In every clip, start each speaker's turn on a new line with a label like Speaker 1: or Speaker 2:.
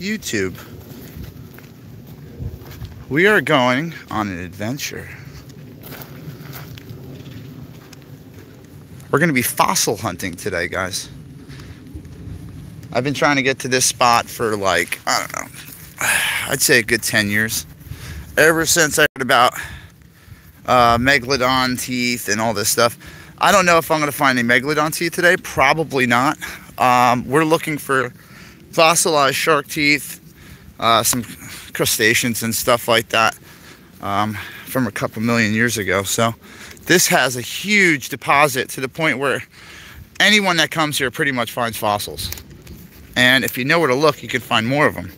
Speaker 1: YouTube. We are going on an adventure. We're going to be fossil hunting today, guys. I've been trying to get to this spot for like, I don't know, I'd say a good 10 years. Ever since I heard about uh, megalodon teeth and all this stuff. I don't know if I'm going to find any megalodon teeth today. Probably not. Um, we're looking for fossilized shark teeth, uh, some crustaceans and stuff like that um, from a couple million years ago. So this has a huge deposit to the point where anyone that comes here pretty much finds fossils. And if you know where to look, you can find more of them.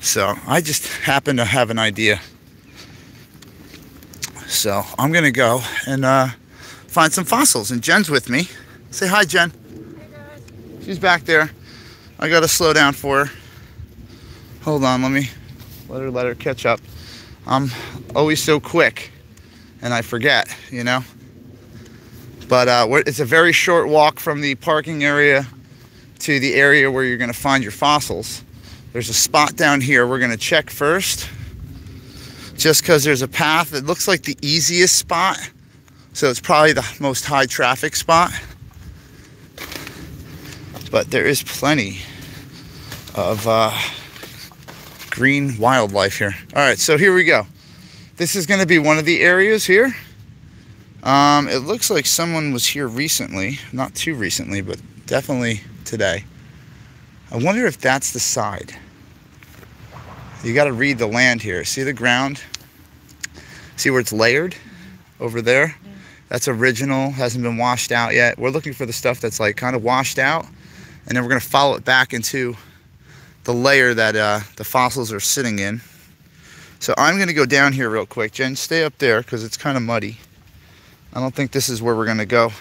Speaker 1: So I just happen to have an idea. So I'm gonna go and uh, find some fossils. And Jen's with me. Say hi, Jen. Hi, guys. She's back there. I gotta slow down for her. Hold on, let me let her let her catch up. I'm always so quick, and I forget, you know. But uh, it's a very short walk from the parking area to the area where you're gonna find your fossils. There's a spot down here we're gonna check first. Just because there's a path, it looks like the easiest spot. So it's probably the most high traffic spot. But there is plenty of uh, green wildlife here. All right, so here we go. This is gonna be one of the areas here. Um, it looks like someone was here recently, not too recently, but definitely today. I wonder if that's the side. You got to read the land here. See the ground? See where it's layered over there? That's original, hasn't been washed out yet. We're looking for the stuff that's like kind of washed out, and then we're gonna follow it back into the layer that uh, the fossils are sitting in. So I'm gonna go down here real quick. Jen, stay up there because it's kind of muddy. I don't think this is where we're gonna go.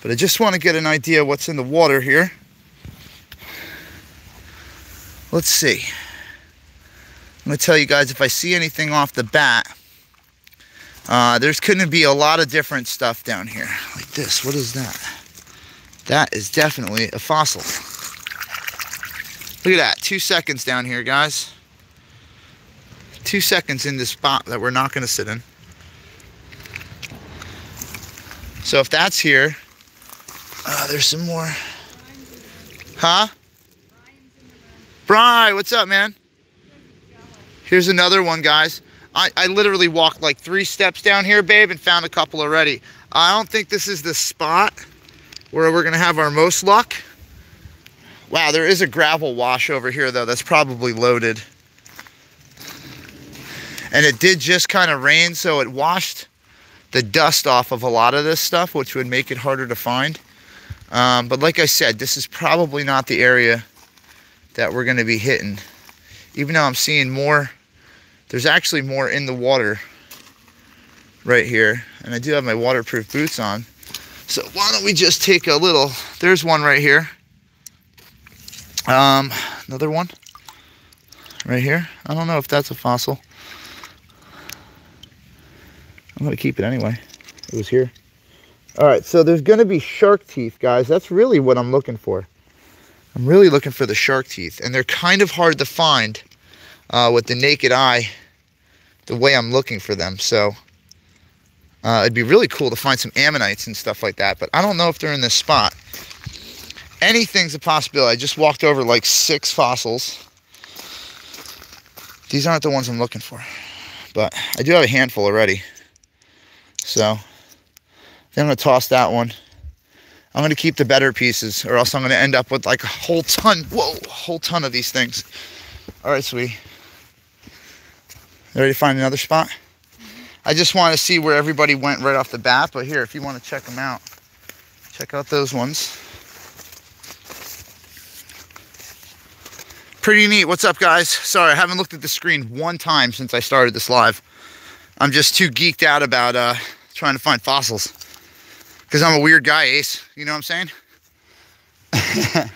Speaker 1: But I just want to get an idea what's in the water here. Let's see. I'm to tell you guys if I see anything off the bat. Uh, there's going to be a lot of different stuff down here. Like this. What is that? That is definitely a fossil. Look at that. Two seconds down here, guys. Two seconds in this spot that we're not going to sit in. So if that's here, uh, there's some more. Huh? Bry, what's up, man? Here's another one, guys. I, I literally walked like three steps down here, babe, and found a couple already. I don't think this is the spot where we're gonna have our most luck. Wow, there is a gravel wash over here though. That's probably loaded. And it did just kind of rain, so it washed the dust off of a lot of this stuff, which would make it harder to find. Um, but like I said, this is probably not the area that we're to be hitting. Even though I'm seeing more, there's actually more in the water right here. And I do have my waterproof boots on. So why don't we just take a little, there's one right here. Um, another one right here. I don't know if that's a fossil. I'm going to keep it anyway. It was here. All right, so there's going to be shark teeth, guys. That's really what I'm looking for. I'm really looking for the shark teeth, and they're kind of hard to find uh, with the naked eye the way I'm looking for them. So uh, it'd be really cool to find some ammonites and stuff like that, but I don't know if they're in this spot. Anything's a possibility. I just walked over like six fossils. These aren't the ones I'm looking for, but I do have a handful already. So then I'm going to toss that one. I'm going to keep the better pieces or else I'm going to end up with like a whole ton, whoa, a whole ton of these things. All right, sweetie. Ready to find another spot? I just want to see where everybody went right off the bat, but here, if you want to check them out, check out those ones. Pretty neat. What's up, guys? Sorry, I haven't looked at the screen one time since I started this live. I'm just too geeked out about uh, trying to find fossils. Because I'm a weird guy, Ace. You know what I'm saying?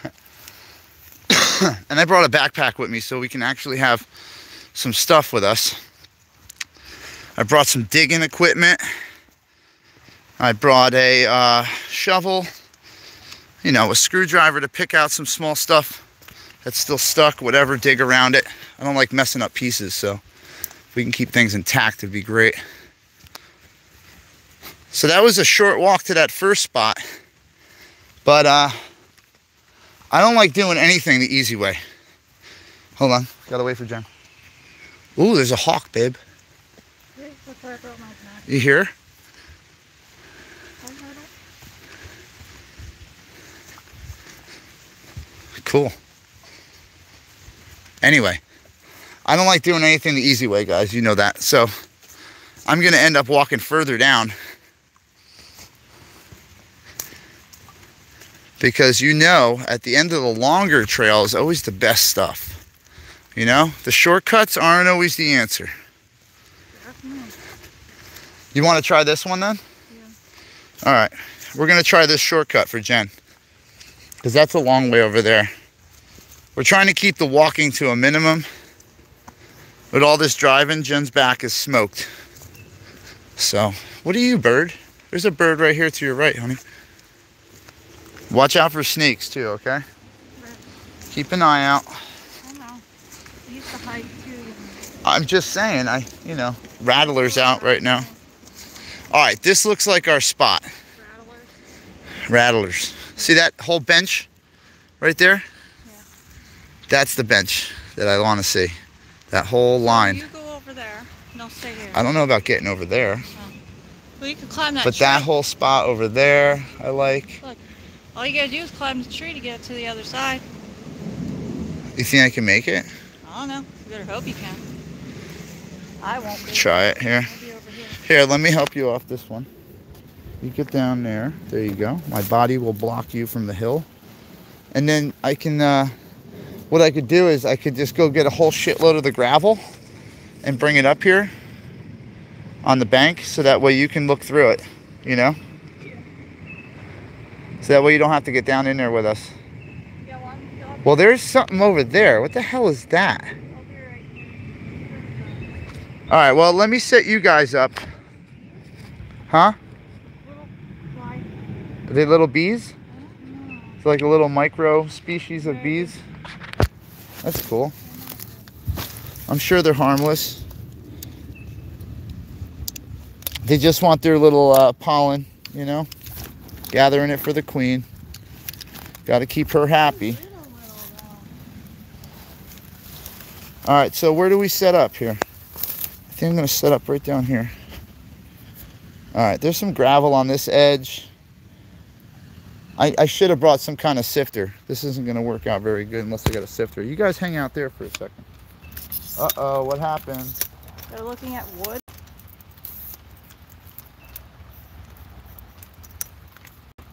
Speaker 1: and I brought a backpack with me so we can actually have some stuff with us. I brought some digging equipment. I brought a uh, shovel, you know, a screwdriver to pick out some small stuff that's still stuck, whatever, dig around it. I don't like messing up pieces, so if we can keep things intact, it'd be great. So that was a short walk to that first spot. But uh, I don't like doing anything the easy way. Hold on, gotta wait for Jen. Ooh, there's a hawk, babe. You hear? Cool. Anyway, I don't like doing anything the easy way, guys. You know that. So I'm going to end up walking further down because you know at the end of the longer trail is always the best stuff. You know, the shortcuts aren't always the answer. You want to try this one then? Yeah. All right. We're going to try this shortcut for Jen because that's a long way over there. We're trying to keep the walking to a minimum. With all this driving, Jen's back is smoked. So, what are you, bird? There's a bird right here to your right, honey. Watch out for snakes too, okay? Keep an eye out. I'm just saying, I, you know, Rattler's out right now. All right, this looks like our spot. Rattlers. Rattlers. See that whole bench right there? Yeah. That's the bench that I want to see. That whole line.
Speaker 2: You go over there, and I'll stay here.
Speaker 1: I don't know about getting over there.
Speaker 2: Oh. Well, you can climb that
Speaker 1: But
Speaker 2: tree.
Speaker 1: that whole spot over there, I like.
Speaker 2: Look, all you gotta do is climb the tree to get to the other side.
Speaker 1: You think I can make it?
Speaker 2: I don't know. You better hope you can. I won't.
Speaker 1: Try it here.
Speaker 2: Here,
Speaker 1: let me help you off this one. You get down there. There you go. My body will block you from the hill. And then I can, uh, what I could do is I could just go get a whole shitload of the gravel and bring it up here on the bank so that way you can look through it, you know? So that way you don't have to get down in there with us. Well, there's something over there. What the hell is that? All right, well, let me set you guys up. Huh? Are they little bees? It's like a little micro species of bees. That's cool. I'm sure they're harmless. They just want their little uh, pollen, you know, gathering it for the queen. Got to keep her happy. All right, so where do we set up here? I think I'm going to set up right down here. All right, there's some gravel on this edge. I, I should have brought some kind of sifter. This isn't going to work out very good unless I got a sifter. You guys hang out there for a second. Uh-oh, what happened?
Speaker 2: They're looking at wood.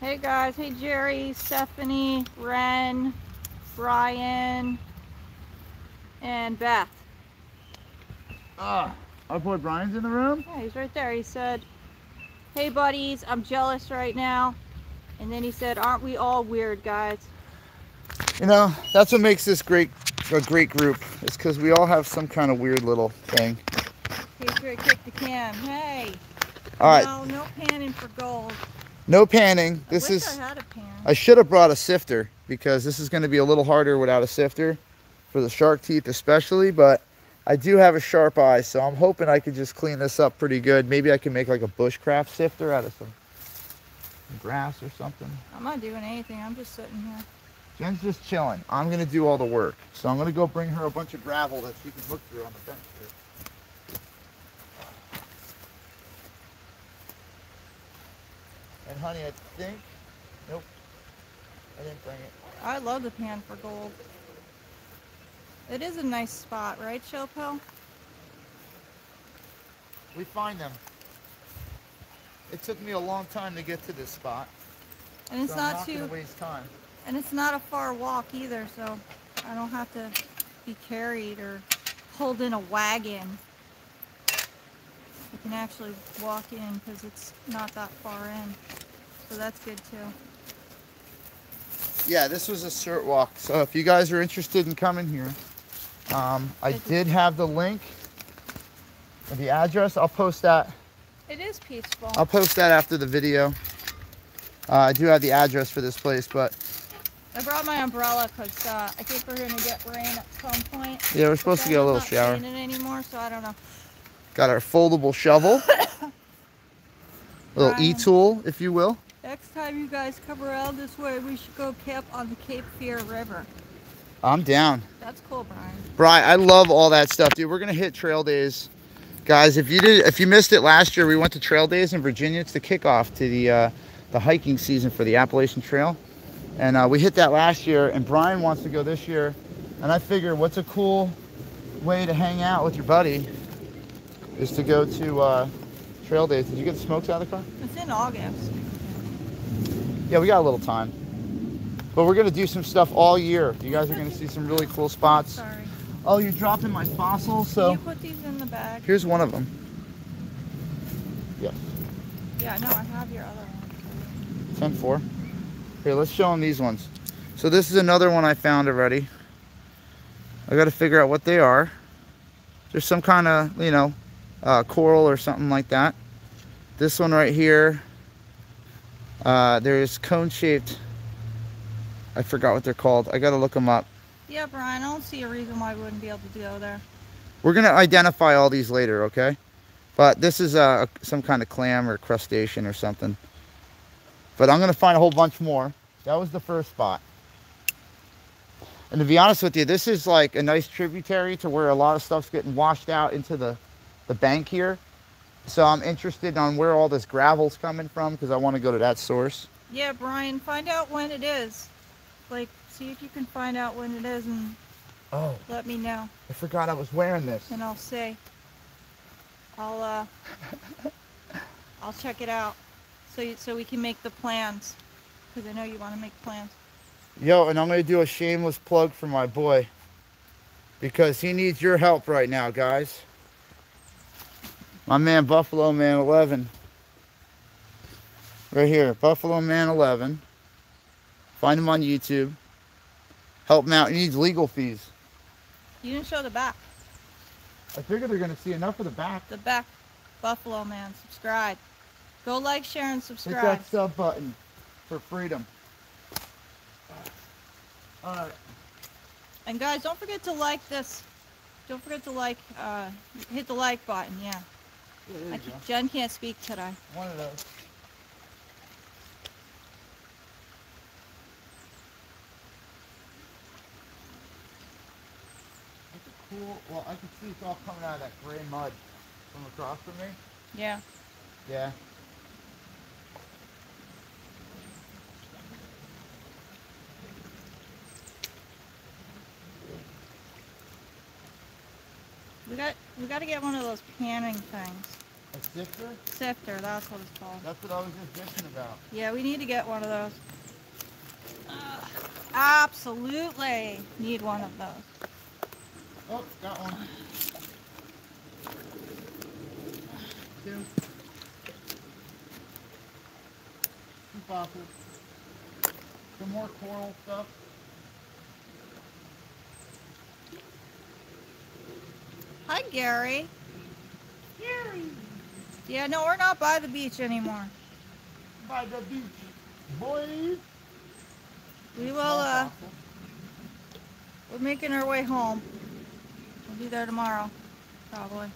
Speaker 2: Hey guys, hey Jerry, Stephanie, Ren, Brian, and Beth.
Speaker 1: Ah. Our boy Brian's in the room?
Speaker 2: Yeah, he's right there. He said, hey buddies, I'm jealous right now. And then he said, aren't we all weird guys?
Speaker 1: You know, that's what makes this great a great group. It's because we all have some kind of weird little thing.
Speaker 2: To kick the can. Hey.
Speaker 1: All right.
Speaker 2: No, no panning for gold.
Speaker 1: No panning. This
Speaker 2: I
Speaker 1: is.
Speaker 2: I, pan.
Speaker 1: I should have brought a sifter because this is going to be a little harder without a sifter for the shark teeth especially, but I do have a sharp eye, so I'm hoping I could just clean this up pretty good. Maybe I can make like a bushcraft sifter out of some grass or something.
Speaker 2: I'm not doing anything. I'm just sitting here.
Speaker 1: Jen's just chilling. I'm going to do all the work. So I'm going to go bring her a bunch of gravel that she can look through on the bench here. And honey, I think, nope, I didn't bring it.
Speaker 2: I love the pan for gold. It is a nice spot, right, Showpill?
Speaker 1: We find them. It took me a long time to get to this spot.
Speaker 2: And it's
Speaker 1: so
Speaker 2: not,
Speaker 1: not
Speaker 2: too
Speaker 1: waste time.
Speaker 2: And it's not a far walk either, so I don't have to be carried or pulled in a wagon. I can actually walk in because it's not that far in. So that's good too.
Speaker 1: Yeah, this was a short walk. So if you guys are interested in coming here, um, I did have the link, and the address. I'll post that.
Speaker 2: It is peaceful.
Speaker 1: I'll post that after the video. Uh, I do have the address for this place, but
Speaker 2: I brought my umbrella because uh, I think we're gonna get rain at some point.
Speaker 1: Yeah, we're supposed to get a little shower.
Speaker 2: anymore, so I don't know.
Speaker 1: Got our foldable shovel. little e-tool, if you will.
Speaker 2: Next time you guys come around this way, we should go camp on the Cape Fear River.
Speaker 1: I'm down.
Speaker 2: That's cool, Brian.
Speaker 1: Brian, I love all that stuff, dude. We're gonna hit trail days, guys. If you did, if you missed it last year, we went to trail days in Virginia. It's the kickoff to the uh, the hiking season for the Appalachian Trail, and uh, we hit that last year. And Brian wants to go this year, and I figure, what's a cool way to hang out with your buddy is to go to uh, trail days. Did you get the smokes out of the car?
Speaker 2: It's in August.
Speaker 1: Yeah, we got a little time. But we're gonna do some stuff all year. You guys are gonna see some really cool spots.
Speaker 2: Sorry.
Speaker 1: Oh, you're dropping my fossils, so.
Speaker 2: Can you put these in the bag?
Speaker 1: Here's one of them. Yes,
Speaker 2: Yeah, no, I have your other one.
Speaker 1: 10 4. Here, let's show them these ones. So, this is another one I found already. I got to figure out what they are. There's some kind of, you know, uh, coral or something like that. This one right here, uh, there's cone shaped. I forgot what they're called. I got to look them up.
Speaker 2: Yeah, Brian, I don't see a reason why we wouldn't be able to go there.
Speaker 1: We're gonna identify all these later, okay? But this is uh, some kind of clam or crustacean or something. But I'm gonna find a whole bunch more. That was the first spot. And to be honest with you, this is like a nice tributary to where a lot of stuff's getting washed out into the, the bank here. So I'm interested on where all this gravel's coming from because I want to go to that source.
Speaker 2: Yeah, Brian, find out when it is. Like, see if you can find out when it is and
Speaker 1: Oh,
Speaker 2: let me know.
Speaker 1: I forgot I was wearing this.
Speaker 2: And I'll say, I'll, uh, I'll check it out. So, you, so we can make the plans. Because I know you want to make plans.
Speaker 1: Yo, and I'm gonna do a shameless plug for my boy. Because he needs your help right now, guys. My man Buffalo Man 11. Right here, Buffalo Man 11. Find him on YouTube. Help him out. He needs legal fees.
Speaker 2: You didn't show the back.
Speaker 1: I figure they're gonna see enough of the back.
Speaker 2: The back. Buffalo Man. Subscribe. Go like, share, and subscribe.
Speaker 1: Hit
Speaker 2: subscribe.
Speaker 1: that sub button for freedom. Alright.
Speaker 2: And guys, don't forget to like this. Don't forget to like, uh, hit the like button, yeah.
Speaker 1: Yeah,
Speaker 2: I
Speaker 1: you
Speaker 2: c-
Speaker 1: go.
Speaker 2: Jen can't speak today.
Speaker 1: One of those. Cool. Well, I can see it's all coming out of that gray mud from across from me.
Speaker 2: Yeah.
Speaker 1: Yeah.
Speaker 2: We got we got to get one of those panning things.
Speaker 1: A sifter?
Speaker 2: Sifter, that's what it's called.
Speaker 1: That's what I was just thinking about.
Speaker 2: Yeah, we need to get one of those. Ugh, absolutely need one of those.
Speaker 1: Oh, got one. Two. Two fossils. Some more coral stuff.
Speaker 2: Hi, Gary.
Speaker 1: Gary!
Speaker 2: Yeah, no, we're not by the beach anymore.
Speaker 1: By the beach, boys.
Speaker 2: We will, uh, we're making our way home. We'll be there tomorrow, probably.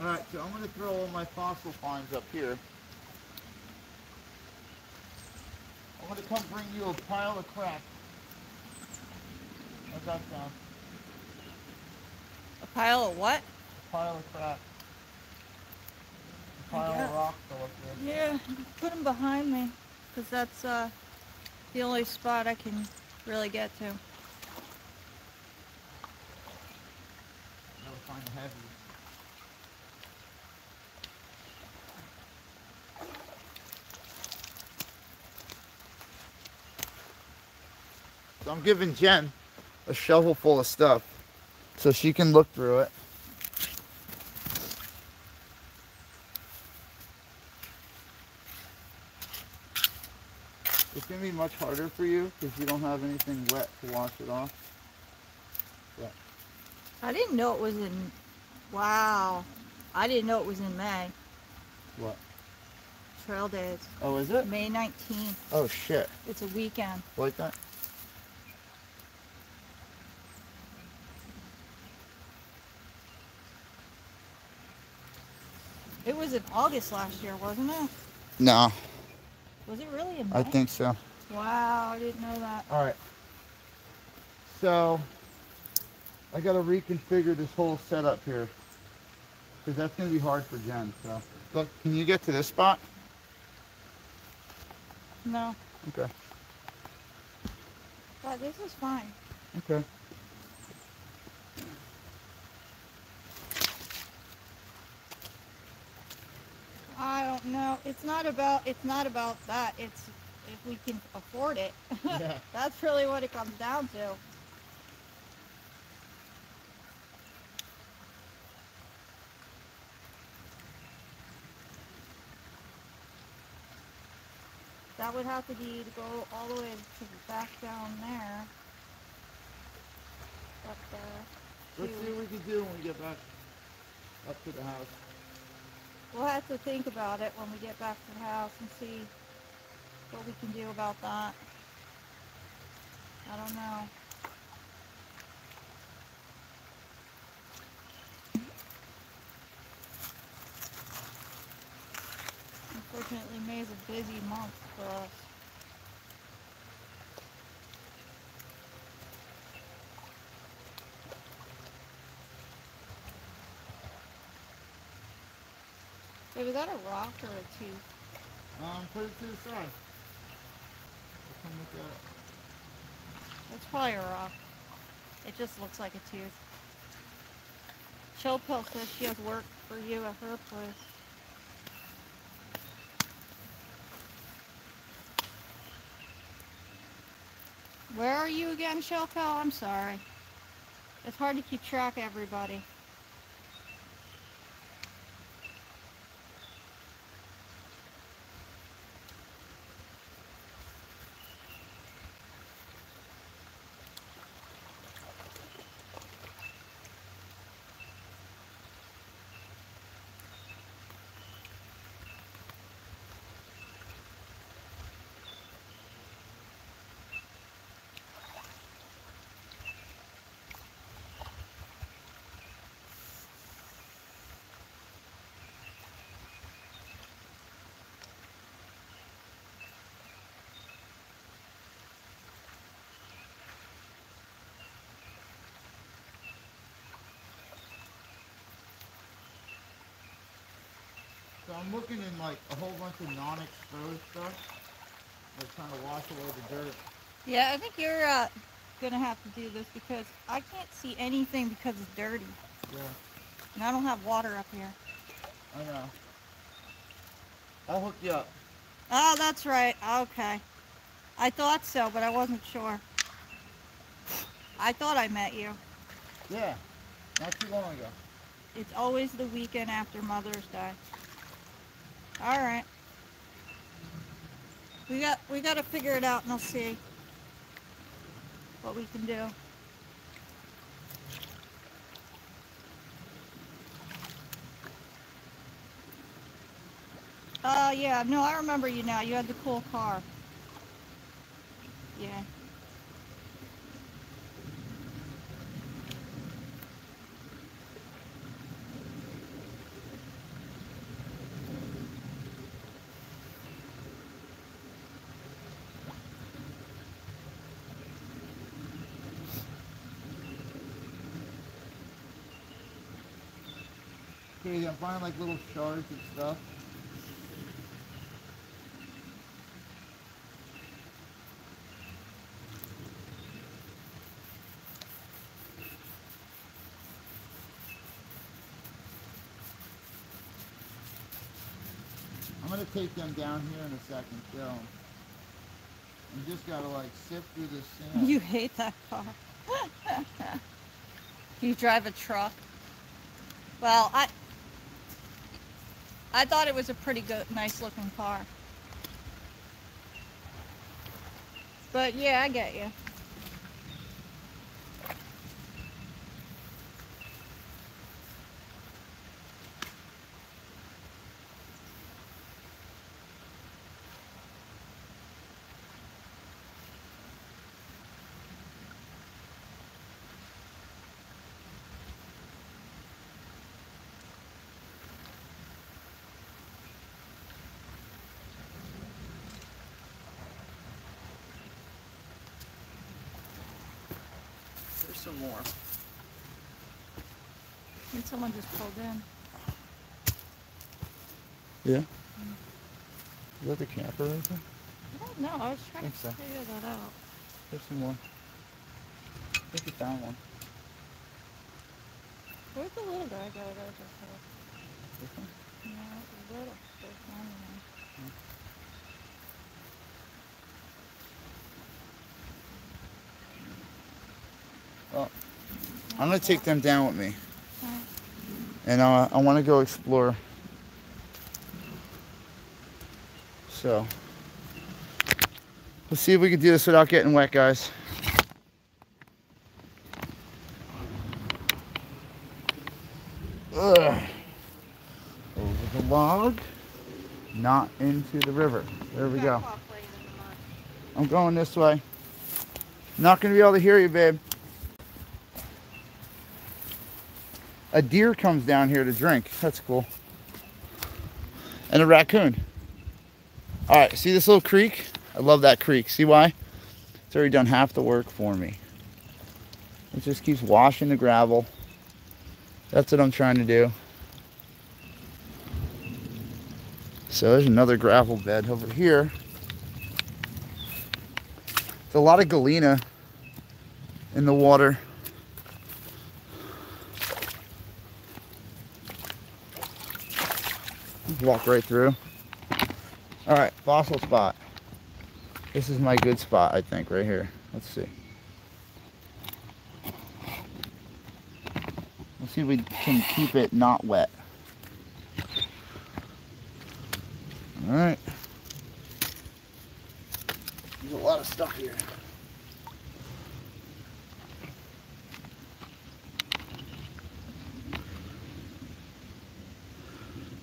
Speaker 1: Alright, so I'm going to throw all my fossil finds up here. I'm going to come bring you a pile of crap. How's that sound?
Speaker 2: A pile of what?
Speaker 1: A pile of crap. A pile
Speaker 2: Yeah.
Speaker 1: of rocks to look at.
Speaker 2: Yeah, put them behind me, because that's uh, the only spot I can really get to.
Speaker 1: Never find the heavy. So I'm giving Jen a shovel full of stuff so she can look through it. It's gonna be much harder for you because you don't have anything wet to wash it off.
Speaker 2: I didn't know it was in. Wow. I didn't know it was in May.
Speaker 1: What?
Speaker 2: Trail Days.
Speaker 1: Oh, is it?
Speaker 2: May 19th.
Speaker 1: Oh shit.
Speaker 2: It's a weekend.
Speaker 1: Like that?
Speaker 2: It was in August last year, wasn't it?
Speaker 1: No,
Speaker 2: Was it really in
Speaker 1: I think so.
Speaker 2: Wow, I didn't know that.
Speaker 1: All right. So I got to reconfigure this whole setup here because that's going to be hard for Jen. So look, can you get to this spot?
Speaker 2: No.
Speaker 1: Okay.
Speaker 2: But this is fine.
Speaker 1: Okay.
Speaker 2: I don't know. It's not about it's not about that. It's if we can afford it.
Speaker 1: Yeah.
Speaker 2: That's really what it comes down to. That would have to be to go all the way to the back down there. Up there.
Speaker 1: Let's see what we can do when we get back up to the house.
Speaker 2: We'll have to think about it when we get back to the house and see what we can do about that. I don't know. Unfortunately, May's a busy month for us. Hey, was that a rock or a tooth?
Speaker 1: Um, put it to the side. We'll come look at it.
Speaker 2: It's probably a rock. It just looks like a tooth. Chopel says she has work for you at her place. Where are you again, Shelpel? I'm sorry. It's hard to keep track of everybody.
Speaker 1: I'm looking in like a whole bunch of non-exposed stuff. Like trying to wash away the dirt.
Speaker 2: Yeah, I think you're uh, gonna have to do this because I can't see anything because it's dirty.
Speaker 1: Yeah,
Speaker 2: And I don't have water up here.
Speaker 1: I know. I'll hook you up.
Speaker 2: Oh, that's right. Okay. I thought so, but I wasn't sure. I thought I met you.
Speaker 1: Yeah, not too long ago.
Speaker 2: It's always the weekend after Mother's Day. All right. We got we got to figure it out and I'll see what we can do. Uh, yeah, no, I remember you now. You had the cool car. Yeah.
Speaker 1: I'm finding like little shards and stuff. I'm gonna take them down here in a second, Joe. You just gotta like sift through the sand.
Speaker 2: You hate that car. you drive a truck. Well, I I thought it was a pretty good, nice looking car. But yeah, I get you.
Speaker 1: Some more.
Speaker 2: And someone just pulled in.
Speaker 1: Yeah. Mm. Is that the camper right there?
Speaker 2: I don't know. I was trying
Speaker 1: Think
Speaker 2: to
Speaker 1: so.
Speaker 2: figure that out.
Speaker 1: There's some more. I think you found one.
Speaker 2: Where's the little guy go? There just saw?
Speaker 1: This one?
Speaker 2: No, the little. There's one hmm in
Speaker 1: Well,
Speaker 2: there.
Speaker 1: I'm gonna take them down with me, and uh, I want to go explore. So, let's see if we can do this without getting wet, guys. Ugh. Over the log, not into the river. There we go.
Speaker 2: Got caught playing in the mud.
Speaker 1: I'm going this way. Not gonna be able to hear you, babe. A deer comes down here to drink. That's cool. And a raccoon. All right, see this little creek? I love that creek. See why? It's already done half the work for me. It just keeps washing the gravel. That's what I'm trying to do. So there's another gravel bed over here. There's a lot of galena in the water. Walk right through. All right, fossil spot. This is my good spot, I think, right here. Let's see. Let's see if we can keep it not wet. All right. There's a lot of stuff here.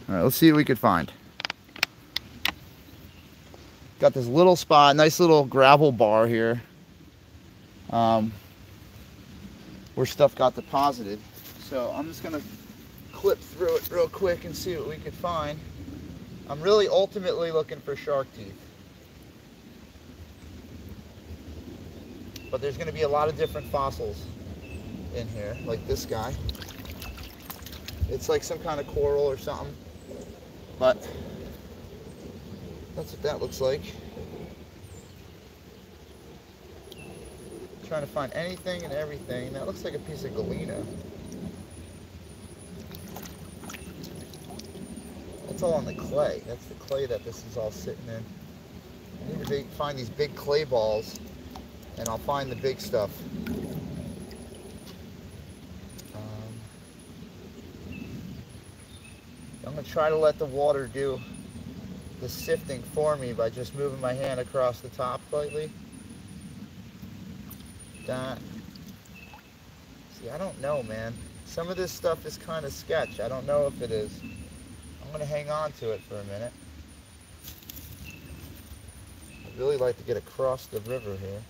Speaker 1: All right, let's see what we could find. Got this little spot, nice little gravel bar here, um, where stuff got deposited. So I'm just gonna clip through it real quick and see what we could find. I'm really ultimately looking for shark teeth. But there's gonna be a lot of different fossils in here, like this guy. It's like some kind of coral or something. But that's what that looks like. Trying to find anything and everything. That looks like a piece of galena. That's all on the clay. That's the clay that this is all sitting in. I need to find these big clay balls and I'll find the big stuff. Um, I'm gonna try to let the water do the sifting for me by just moving my hand across the top slightly. That. See, I don't know, man. Some of this stuff is kind of sketch. I don't know if it is. I'm gonna hang on to it for a minute. I'd really like to get across the river here.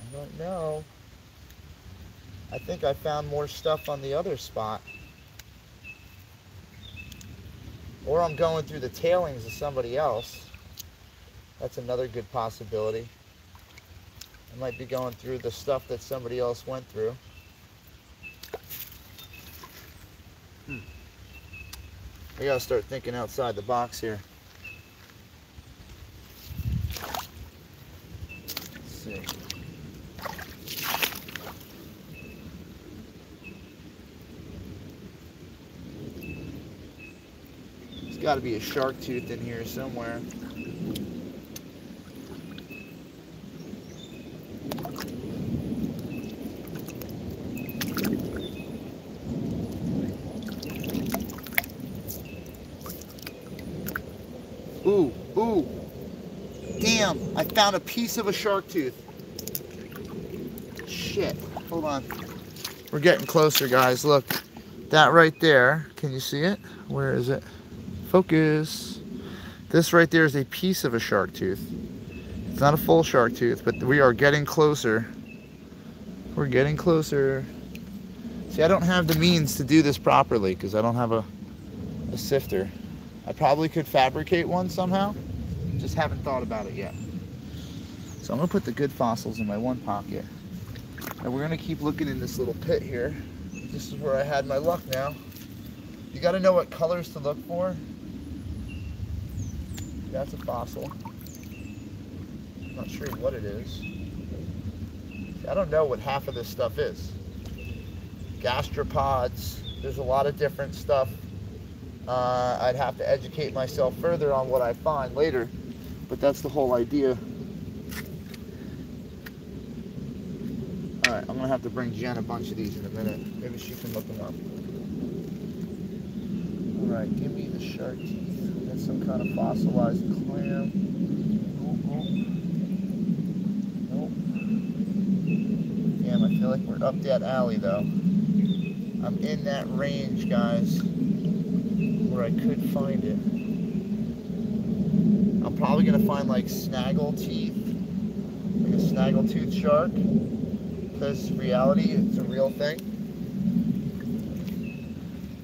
Speaker 1: I don't know. I think I found more stuff on the other spot. Or I'm going through the tailings of somebody else. That's another good possibility. I might be going through the stuff that somebody else went through. Hmm. I gotta start thinking outside the box here. Let's see. There's got to be a shark tooth in here somewhere. Ooh, ooh. Damn, I found a piece of a shark tooth. Shit. Hold on. We're getting closer, guys. Look. That right there. Can you see it? Where is it? Focus. This right there is a piece of a shark tooth. It's not a full shark tooth, but we are getting closer. We're getting closer. See, I don't have the means to do this properly because I don't have a, a sifter. I probably could fabricate one somehow. Just haven't thought about it yet. So I'm gonna put the good fossils in my one pocket. And we're gonna keep looking in this little pit here. This is where I had my luck now. You gotta know what colors to look for. That's a fossil. Not sure what it is. I don't know what half of this stuff is. Gastropods. There's a lot of different stuff. Uh, I'd have to educate myself further on what I find later, but that's the whole idea. All right, I'm gonna have to bring Jen a bunch of these in a minute. Maybe she can look them up. All right, give me the shark teeth. Some kind of fossilized clam. Oh, oh. Nope. Damn, I feel like we're up that alley though. I'm in that range, guys, where I could find it. I'm probably gonna find like snaggle teeth, like a snaggle tooth shark, This reality, it's a real thing.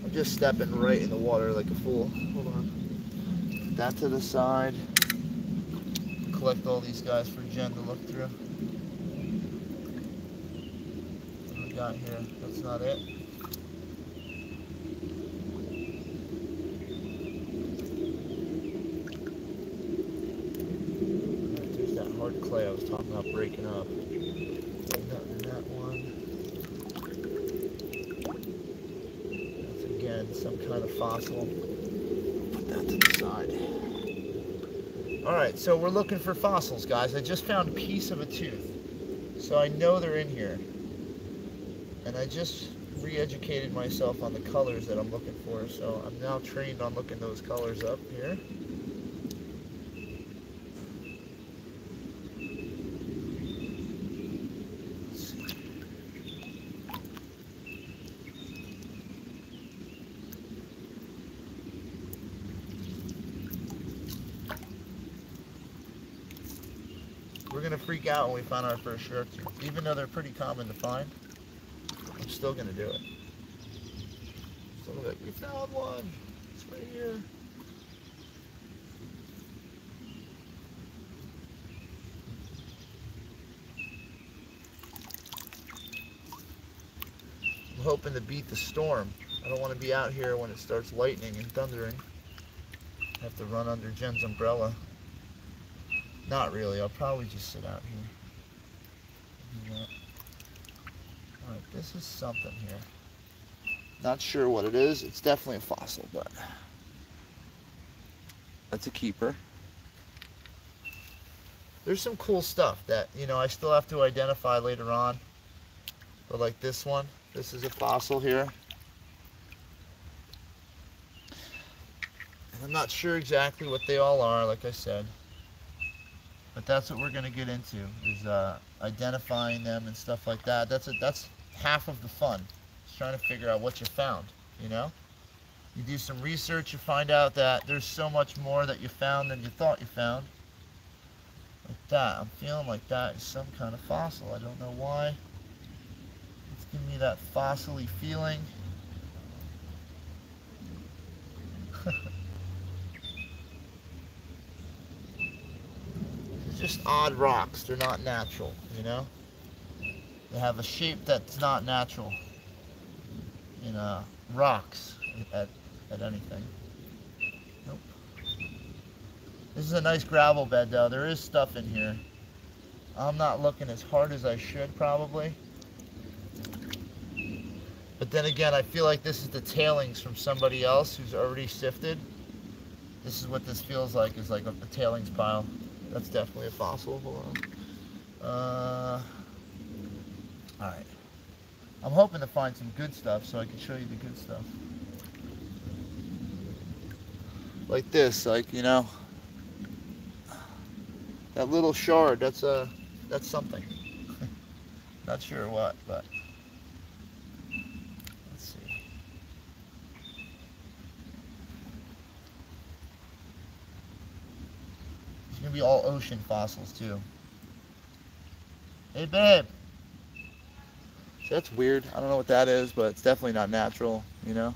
Speaker 1: I'm just stepping right in the water like a fool. That to the side. Collect all these guys for Jen to look through. What do we got here? That's not it. There's that hard clay I was talking about breaking up. Nothing in that one. That's again some kind of fossil. Put that to the side. Alright, so we're looking for fossils, guys. I just found a piece of a tooth. So I know they're in here. And I just re-educated myself on the colors that I'm looking for. So I'm now trained on looking those colors up here. We're gonna freak out when we find our first tooth. Even though they're pretty common to find, I'm still gonna do it. So look, we found one. It's right here. I'm hoping to beat the storm. I don't want to be out here when it starts lightning and thundering. I have to run under Jen's umbrella. Not really. I'll probably just sit out here. Alright, this is something here. Not sure what it is. It's definitely a fossil, but that's a keeper. There's some cool stuff that, you know, I still have to identify later on. But like this one, this is a fossil here. And I'm not sure exactly what they all are, like I said. But that's what we're gonna get into is uh, identifying them and stuff like that. That's a, that's half of the fun. Just trying to figure out what you found. You know, you do some research, you find out that there's so much more that you found than you thought you found. Like that, I'm feeling like that is some kind of fossil. I don't know why. It's giving me that fossily feeling. Just odd rocks. They're not natural, you know? They have a shape that's not natural in uh, rocks at, at anything. Nope. This is a nice gravel bed though. There is stuff in here. I'm not looking as hard as I should probably. But then again, I feel like this is the tailings from somebody else who's already sifted. This is what this feels like, is like a, a tailings pile. That's definitely a fossil. Hold on. Uh, Alright. I'm hoping to find some good stuff so I can show you the good stuff. Like this, like, you know. That little shard, that's a, that's something. Not sure what, but. Let's see. It's gonna be all ocean fossils too. Hey babe. See, that's weird. I don't know what that is, but it's definitely not natural, you know?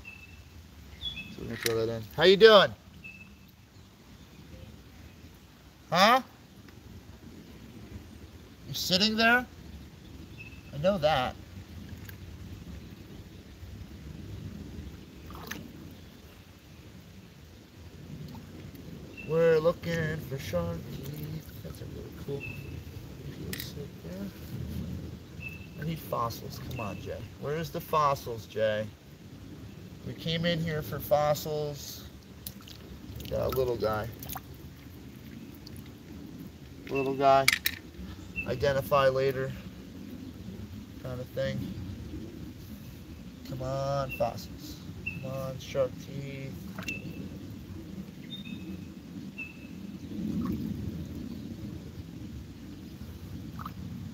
Speaker 1: So we're gonna throw that in. How you doing? Huh? You're sitting there? I know that. We're looking for shark teeth. That's a really cool piece. I need fossils. Come on, Jay. Where's the fossils, Jay? We came in here for fossils. Got a little guy. Little guy. Identify later. Kind of thing. Come on, fossils. Come on, shark teeth.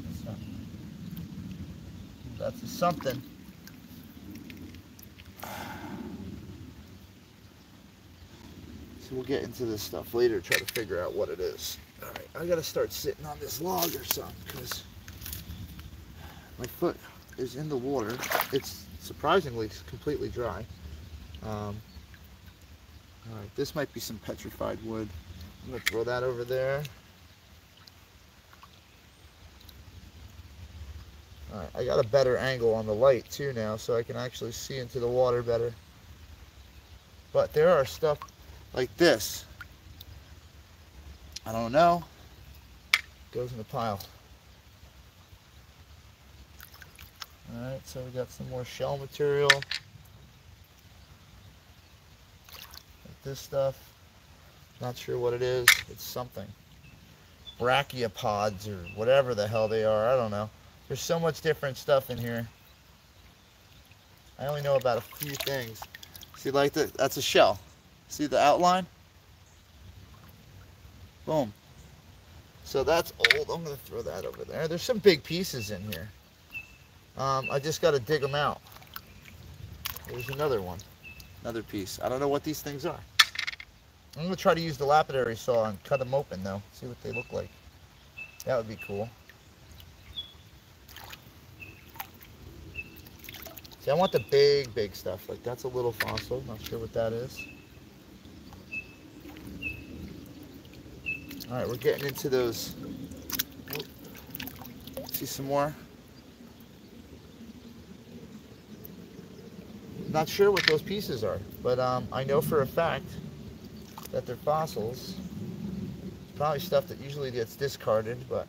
Speaker 1: That's not- That's a something. So we'll get into this stuff later, try to figure out what it is. Alright, I gotta start sitting on this log or something, because my foot is in the water. It's surprisingly completely dry. Um, Alright, this might be some petrified wood. I'm gonna throw that over there. I got a better angle on the light too now, so I can actually see into the water better. But there are stuff like this. I don't know. Goes in the pile. Alright, so we got some more shell material. Like this stuff. Not sure what it is. It's something. Brachiopods or whatever the hell they are. I don't know. There's so much different stuff in here. I only know about a few things. See, like the, that's a shell. See the outline? Boom. So that's old. I'm going to throw that over there. There's some big pieces in here. Um, I just got to dig them out. There's another one. Another piece. I don't know what these things are. I'm going to try to use the lapidary saw and cut them open though. See what they look like. That would be cool. See, I want the big, big stuff. Like that's a little fossil. Not sure what that is. All right, we're getting into those. See some more. Not sure what those pieces are, but um, I know for a fact that they're fossils. It's probably stuff that usually gets discarded, but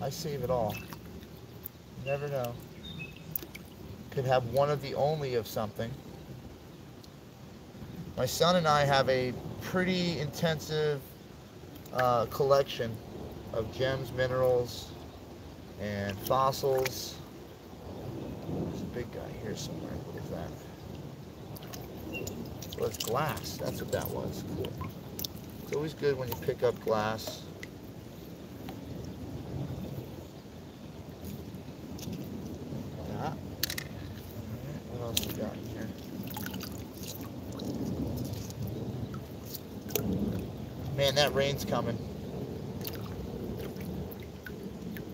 Speaker 1: I save it all. You never know. Could have one of the only of something. My son and I have a pretty intensive uh, collection of gems, minerals, and fossils. There's a big guy here somewhere. What is that? Well, it's glass. That's what that was. Cool. It's always good when you pick up glass. That. Alright, What else we got in here? Man, that rain's coming.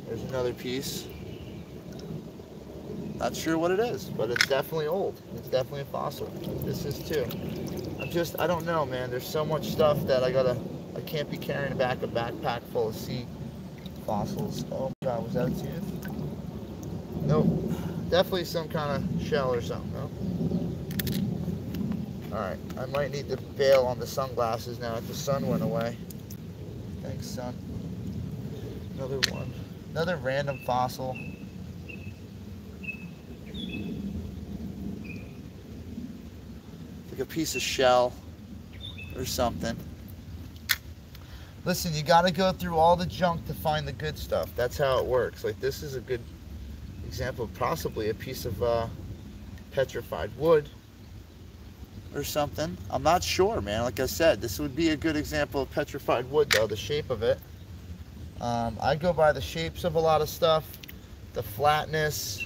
Speaker 1: There's another piece. Not sure what it is, but it's definitely old. It's definitely a fossil. This is too. I'm just, I don't know, man. There's so much stuff that I gotta, I can't be carrying back a backpack full of sea fossils. Oh God, was that a tooth? Nope. Definitely some kind of shell or something, no? Alright, I might need to bail on the sunglasses now that the sun went away. Thanks, sun. Another one. Another random fossil. Like a piece of shell or something. Listen, you gotta go through all the junk to find the good stuff. That's how it works. Like this is a good example possibly a piece of uh, petrified wood or something. I'm not sure, man. Like I said, this would be a good example of petrified wood, though, the shape of it. Um, I go by the shapes of a lot of stuff, the flatness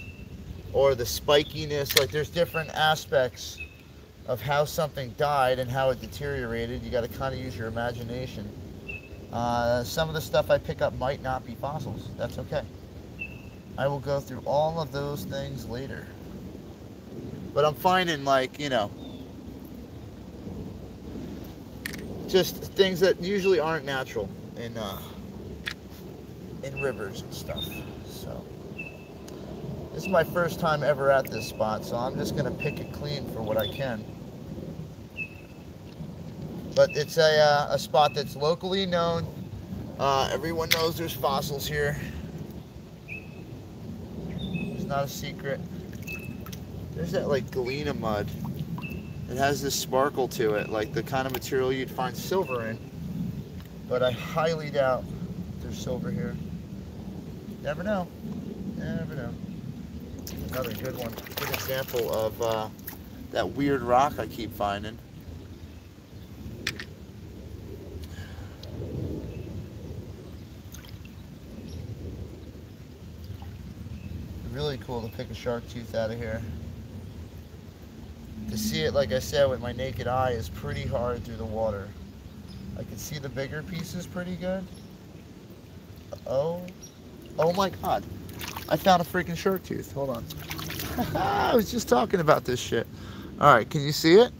Speaker 1: or the spikiness. Like there's different aspects of how something died and how it deteriorated. You got to kind of use your imagination. Uh, some of the stuff I pick up might not be fossils. That's okay. I will go through all of those things later. But I'm finding like, you know, just things that usually aren't natural in uh, in rivers and stuff. So this is my first time ever at this spot, so I'm just gonna pick it clean for what I can. But it's a, uh, a spot that's locally known. Uh, everyone knows there's fossils here. It's not a secret. There's that like galena mud. It has this sparkle to it, like the kind of material you'd find silver in. But I highly doubt there's silver here. Never know. Never know. Another good one. Good example of uh, that weird rock I keep finding. Really cool to pick a shark tooth out of here. To see it, like I said, with my naked eye is pretty hard through the water. I can see the bigger pieces pretty good. Oh, oh my God. I found a freaking shark tooth. Hold on. I was just talking about this shit. All right, can you see it?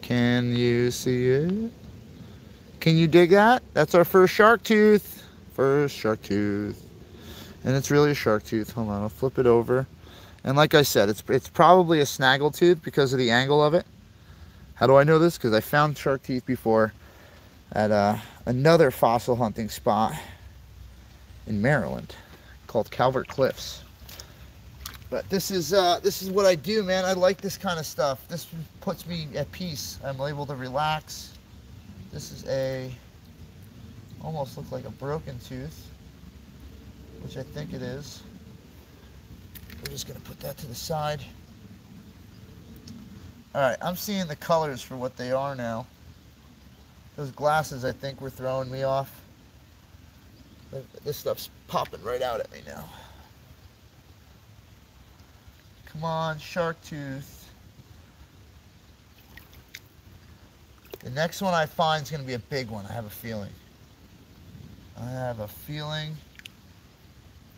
Speaker 1: Can you see it? Can you dig that? That's our first shark tooth. First shark tooth. And it's really a shark tooth. Hold on, I'll flip it over. And like I said, it's, it's probably a snaggle tooth because of the angle of it. How do I know this? Because I found shark teeth before at uh, another fossil hunting spot in Maryland called Calvert Cliffs. But this is uh, this is what I do, man. I like this kind of stuff. This puts me at peace. I'm able to relax. This is a almost looks like a broken tooth, which I think it is. We're just gonna put that to the side. All right, I'm seeing the colors for what they are now. Those glasses, I think, were throwing me off. This stuff's popping right out at me now. Come on, shark tooth. The next one I find is going to be a big one. I have a feeling. I have a feeling.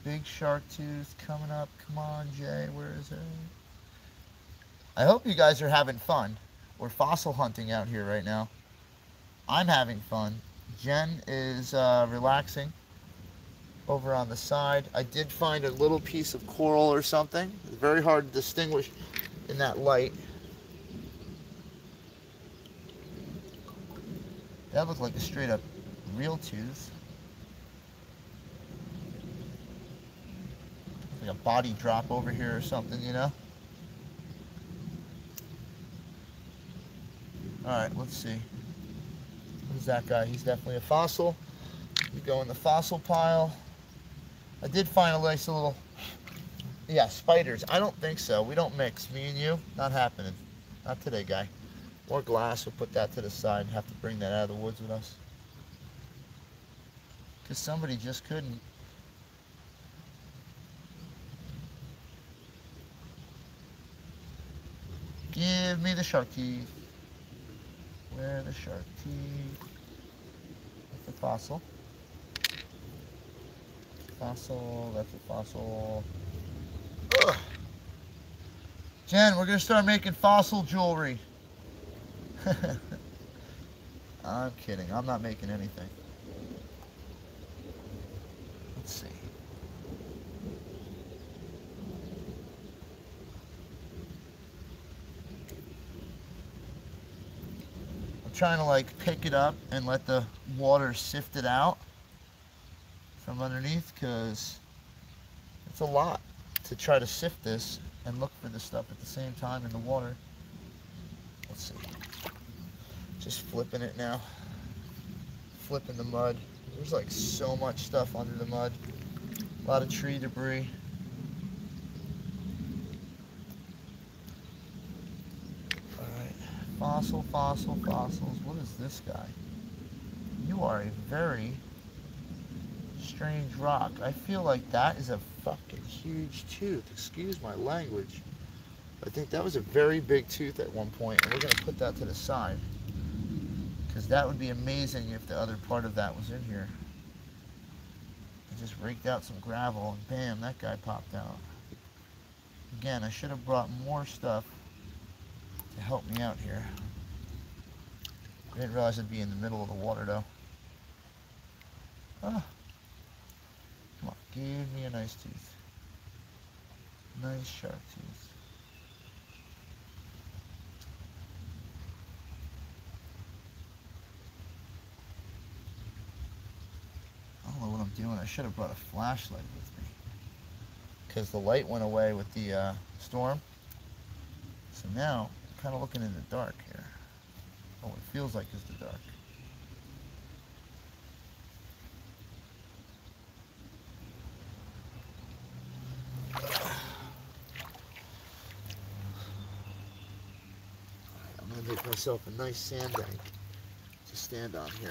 Speaker 1: Big shark tooth coming up. Come on, Jay. Where is it? I hope you guys are having fun. We're fossil hunting out here right now. I'm having fun. Jen is uh, relaxing over on the side. I did find a little piece of coral or something. It's very hard to distinguish in that light. That looked like a straight up real tooth. Like a body drop over here or something, you know? Alright, let's see. Who's that guy? He's definitely a fossil. You go in the fossil pile. I did find a nice little, yeah, spiders. I don't think so. We don't mix. Me and you, not happening. Not today, guy. More glass. We'll put that to the side and have to bring that out of the woods with us. Because somebody just couldn't. Give me the shark teeth. Where the shark teeth? That's a fossil. Fossil, that's a fossil. Ugh. Jen, we're gonna start making fossil jewelry. I'm kidding, I'm not making anything. Let's see. I'm trying to like pick it up and let the water sift it out from underneath because it's a lot to try to sift this and look for this stuff at the same time in the water. Let's see. Just flipping it now. Flipping the mud. There's like so much stuff under the mud. A lot of tree debris. Alright. Fossil, fossil, fossils. What is this guy? You are a very strange rock. I feel like that is a fucking huge tooth. Excuse my language. I think that was a very big tooth at one point, and we're going to put that to the side. Because that would be amazing if the other part of that was in here. I just raked out some gravel, and bam, that guy popped out. Again, I should have brought more stuff to to help me out here. I didn't realize it'd be in the middle of the water though. Ah. Come on, give me a nice tooth. Nice sharp tooth. I don't know what I'm doing. I should have brought a flashlight with me. Because the light went away with the uh, storm. So now, I'm kind of looking in the dark here. Feels like it's the dark. I'm gonna make myself a nice sand bank to stand on here.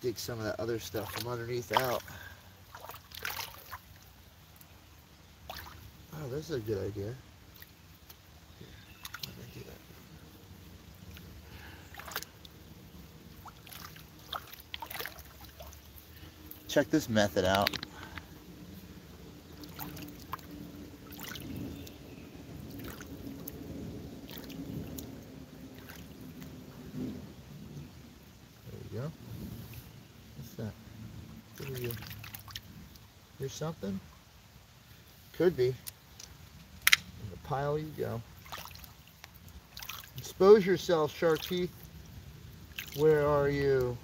Speaker 1: Dig some of that other stuff from underneath out. Oh, this is a good idea. Here, let me do that. Check this method out. There you go. What's that? What you? Here's something? Could be. In the pile you go. Expose yourself, shark teeth. Where are you?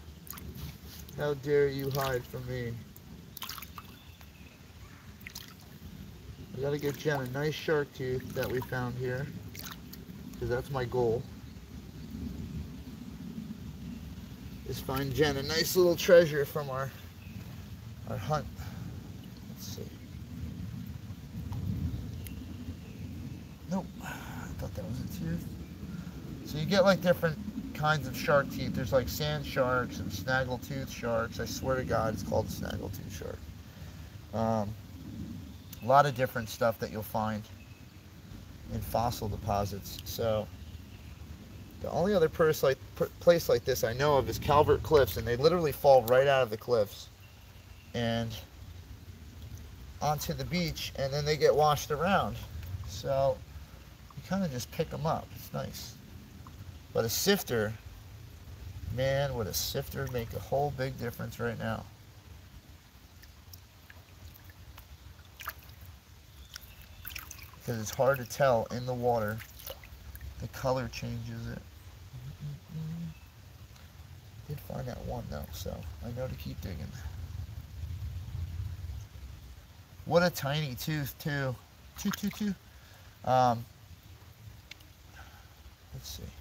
Speaker 1: How dare you hide from me? I gotta get Jen a nice shark tooth that we found here. Because that's my goal. Is find Jen a nice little treasure from our our hunt. Let's see. Nope. I thought that was a tooth. So you get like different kinds of shark teeth. There's like sand sharks and snaggletooth sharks. I swear to God, it's called snaggletooth shark. Um, a lot of different stuff that you'll find in fossil deposits. So the only other place like, place like this I know of is Calvert Cliffs, and they literally fall right out of the cliffs and onto the beach, and then they get washed around. So you kind of just pick them up. It's nice. But a sifter, man, would a sifter make a whole big difference right now. Because it's hard to tell in the water. The color changes it. Did find that one though, so I know to keep digging. What a tiny tooth too. Two, two, two. Um, let's see.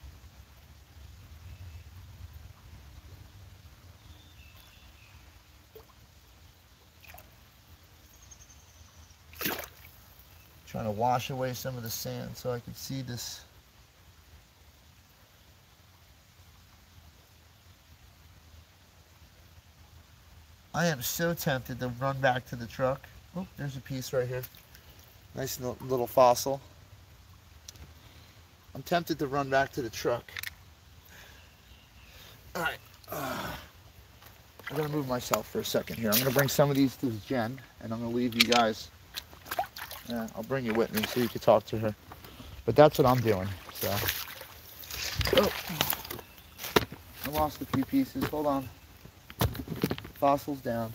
Speaker 1: Trying to wash away some of the sand so I can see this. I am so tempted to run back to the truck. Oh, there's a piece right here. Nice little fossil. I'm tempted to run back to the truck. Alright. Uh, I'm going to move myself for a second here. I'm going to bring some of these to Jen, and I'm going to leave you guys. Yeah, I'll bring you with me so you can talk to her. But that's what I'm doing. So. Oh. I lost a few pieces. Hold on. Fossils down.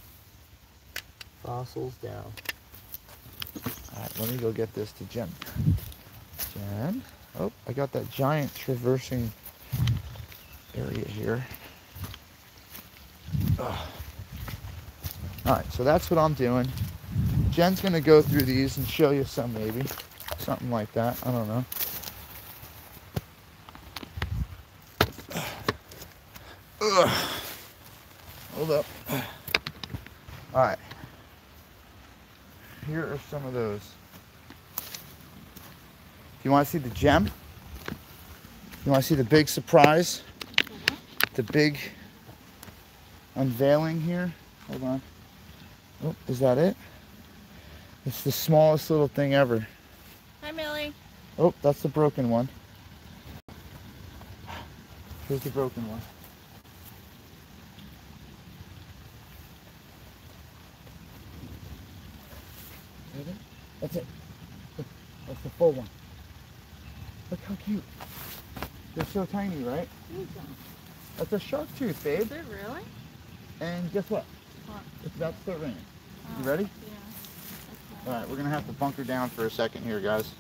Speaker 1: Fossils down. Alright, let me go get this to Jen. Jen. Oh, I got that giant traversing area here. Alright, so that's what I'm doing. Jen's gonna go through these and show you some maybe. Something like that. I don't know. Ugh. Hold up. Alright. Here are some of those. You want to see the gem? You want to see the big surprise? Mm-hmm. The big unveiling here? Hold on. Oh, is that it? It's the smallest little thing ever.
Speaker 2: Hi, Millie.
Speaker 1: Oh, that's the broken one. Here's the broken one. That's it. That's the full one. Look how cute. They're so tiny, right? That's a shark tooth, babe.
Speaker 2: Is it really?
Speaker 1: And guess what? It's about to start raining.
Speaker 2: Oh,
Speaker 1: ready? All right, we're gonna have to bunker down for a second here, guys.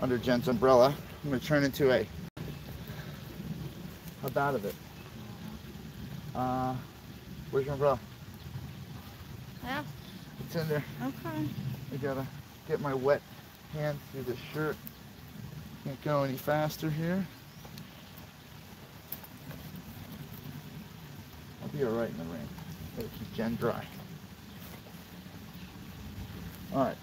Speaker 1: Under Jen's umbrella. I'm gonna turn into a, a bat of it. Uh, where's your umbrella?
Speaker 2: Yeah.
Speaker 1: It's in there.
Speaker 2: Okay.
Speaker 1: I gotta get my wet hand through this shirt. Can't go any faster here. I'll be alright in the rain. Gotta keep Jen dry. Alright.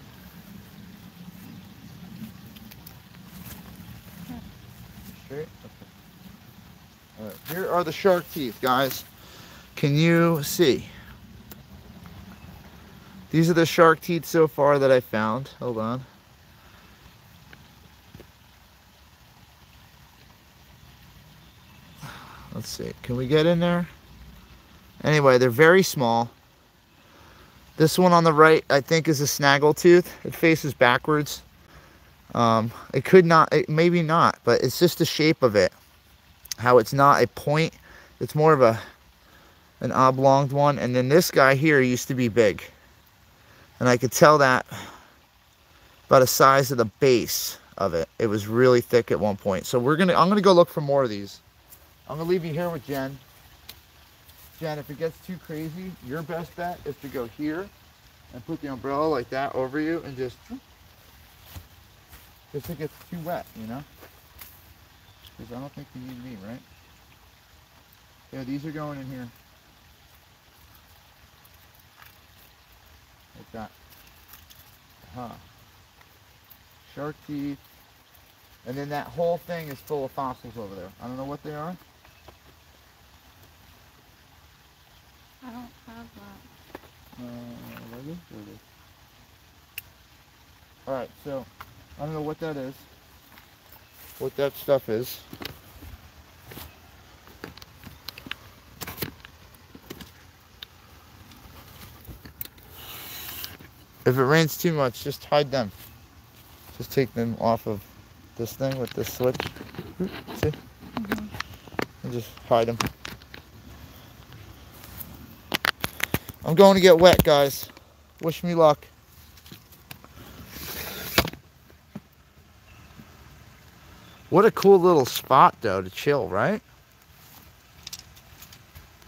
Speaker 1: Okay. Alright, here are the shark teeth, guys. Can you see? These are the shark teeth so far that I found. Hold on. Let's see. Can we get in there? Anyway, they're very small. This one on the right, I think, is a snaggle tooth. It faces backwards. Um, it could not, it, maybe not, but it's just the shape of it. How it's not a point. It's more of a an oblonged one. And then this guy here used to be big. And I could tell that by the size of the base of it. It was really thick at one point. So we're gonna I'm gonna go look for more of these. I'm gonna leave you here with Jen. Jen, if it gets too crazy, your best bet is to go here and put the umbrella like that over you and just if it gets too wet, you know? Because I don't think you need me, right? Yeah, these are going in here. Like that. Huh. Shark teeth. And then that whole thing is full of fossils over there. I don't know what they are.
Speaker 2: I don't have that.
Speaker 1: Uh, maybe? There. Alright, so I don't know what that is. What that stuff is. If it rains too much, just hide them. Just take them off of this thing with this switch. See? And just hide them. I'm going to get wet, guys. Wish me luck. What a cool little spot, though, to chill, right?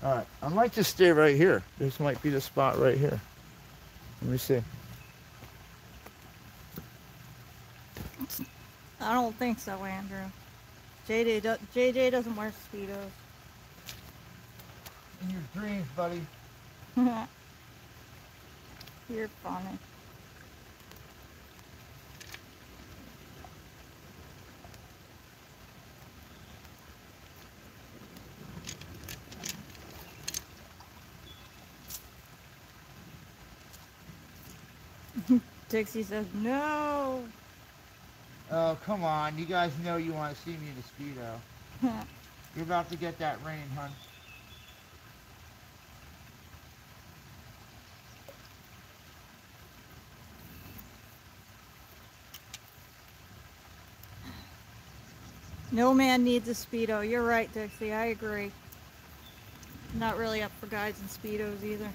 Speaker 1: All right, I might just stay right here. This might be the spot right here. Let me see.
Speaker 2: I don't think so, Andrew. JJ, do- JJ doesn't wear Speedos.
Speaker 1: In your dreams, buddy.
Speaker 2: You're funny. Dixie says, no.
Speaker 1: Oh, come on. You guys know you want to see me in a Speedo. You're about to get that rain, hun.
Speaker 2: No man needs a Speedo. You're right, Dixie. I agree. Not really up for guys in Speedos either.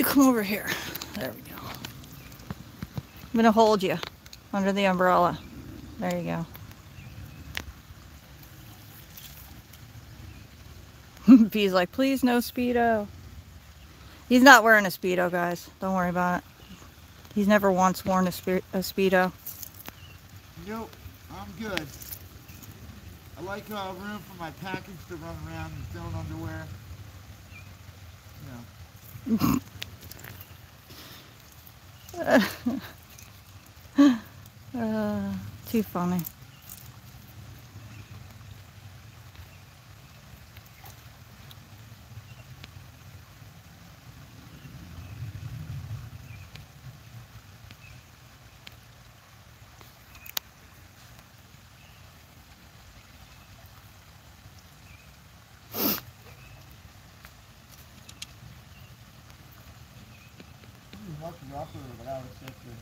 Speaker 2: You come over here. There we go. I'm gonna hold you under the umbrella. There you go. B's like, please no Speedo. He's not wearing a Speedo, guys. Don't worry about it. He's never once worn a, spe- a Speedo.
Speaker 1: Nope, I'm good. I like uh, room for my package to run around in its own underwear. You know,
Speaker 2: Uh, too funny.
Speaker 1: much rougher without a sifter.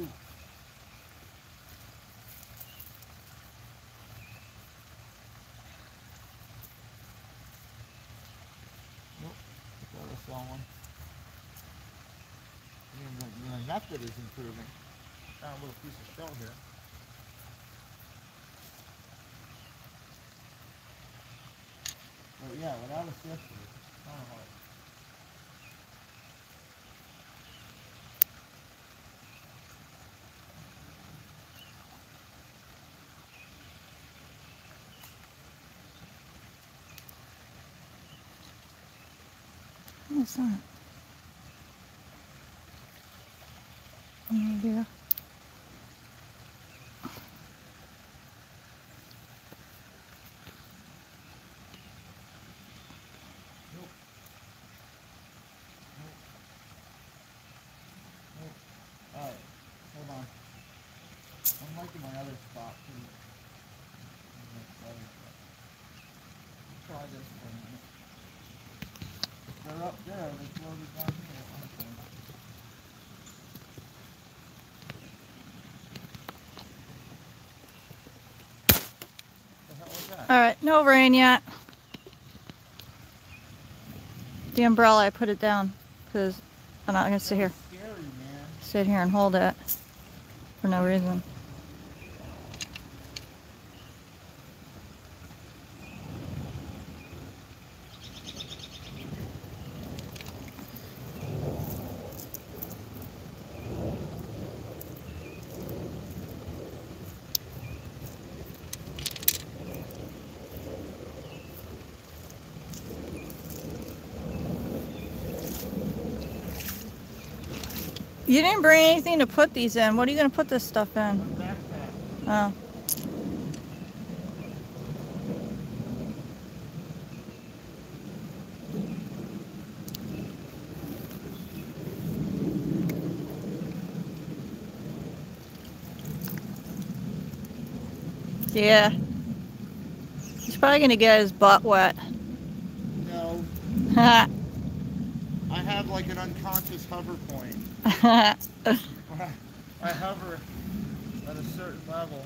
Speaker 1: Ooh. Nope, a small one. Mean, the, the method is improving. Found a little piece of shell here. Without a kind of hard.
Speaker 2: What's that?
Speaker 1: Nope. Nope. Nope. Alright, hold on. I'm liking my other spot too. That's better, but- Let's Try this for a minute. If they're up there, down here?
Speaker 2: All right, no rain yet. The umbrella, I put it down because I'm not gonna sit here,
Speaker 1: Scary,
Speaker 2: sit here and hold it for no reason. You didn't bring anything to put these in. What are you gonna put this stuff in? Oh. Yeah. He's probably gonna get his butt wet.
Speaker 1: No, have like an unconscious hover point. I I hover at a certain level.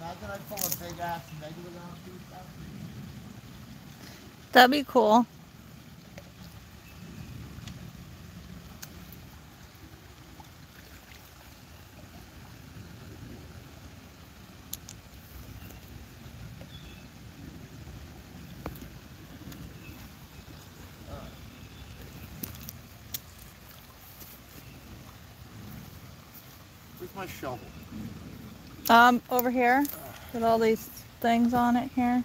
Speaker 1: Imagine I pull a big ass megalodon piece out.
Speaker 2: That'd be cool.
Speaker 1: My shovel?
Speaker 2: Um, over here, with all these things on it here.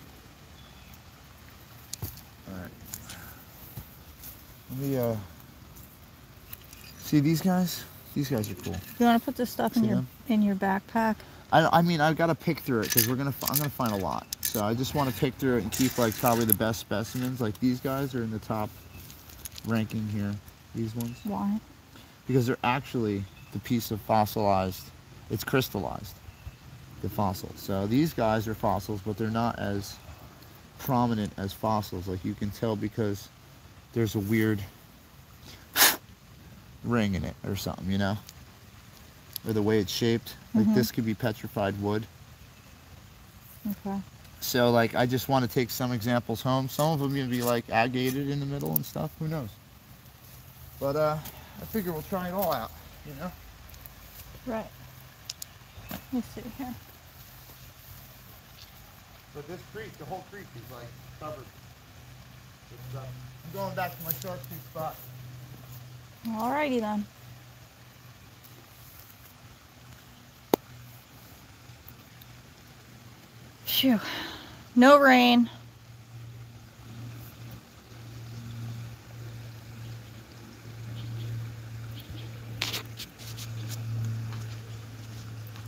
Speaker 1: Alright. Let me uh see these guys? These guys are cool.
Speaker 2: You want to put this stuff in your
Speaker 1: them?
Speaker 2: in your backpack?
Speaker 1: I, I mean I've got to pick through it because we're gonna I'm gonna find a lot. So I just want to pick through it and keep like probably the best specimens. Like these guys are in the top ranking here. These ones
Speaker 2: Why?
Speaker 1: because they're actually the piece of fossilized. It's crystallized. The fossil. So these guys are fossils, but they're not as prominent as fossils. Like you can tell because there's a weird ring in it or something, you know? Or the way it's shaped. Like
Speaker 2: Mhm.
Speaker 1: this could be petrified wood.
Speaker 2: Okay.
Speaker 1: So like I just want to take some examples home. Some of them gonna be like agated in the middle and stuff. Who knows? But uh, I figure we'll try it all out. You know.
Speaker 2: Right. Let's see here.
Speaker 1: But this creek, the whole creek is like covered with uh, stuff. I'm going back to my shark tooth spot.
Speaker 2: Alrighty then. Phew. No rain.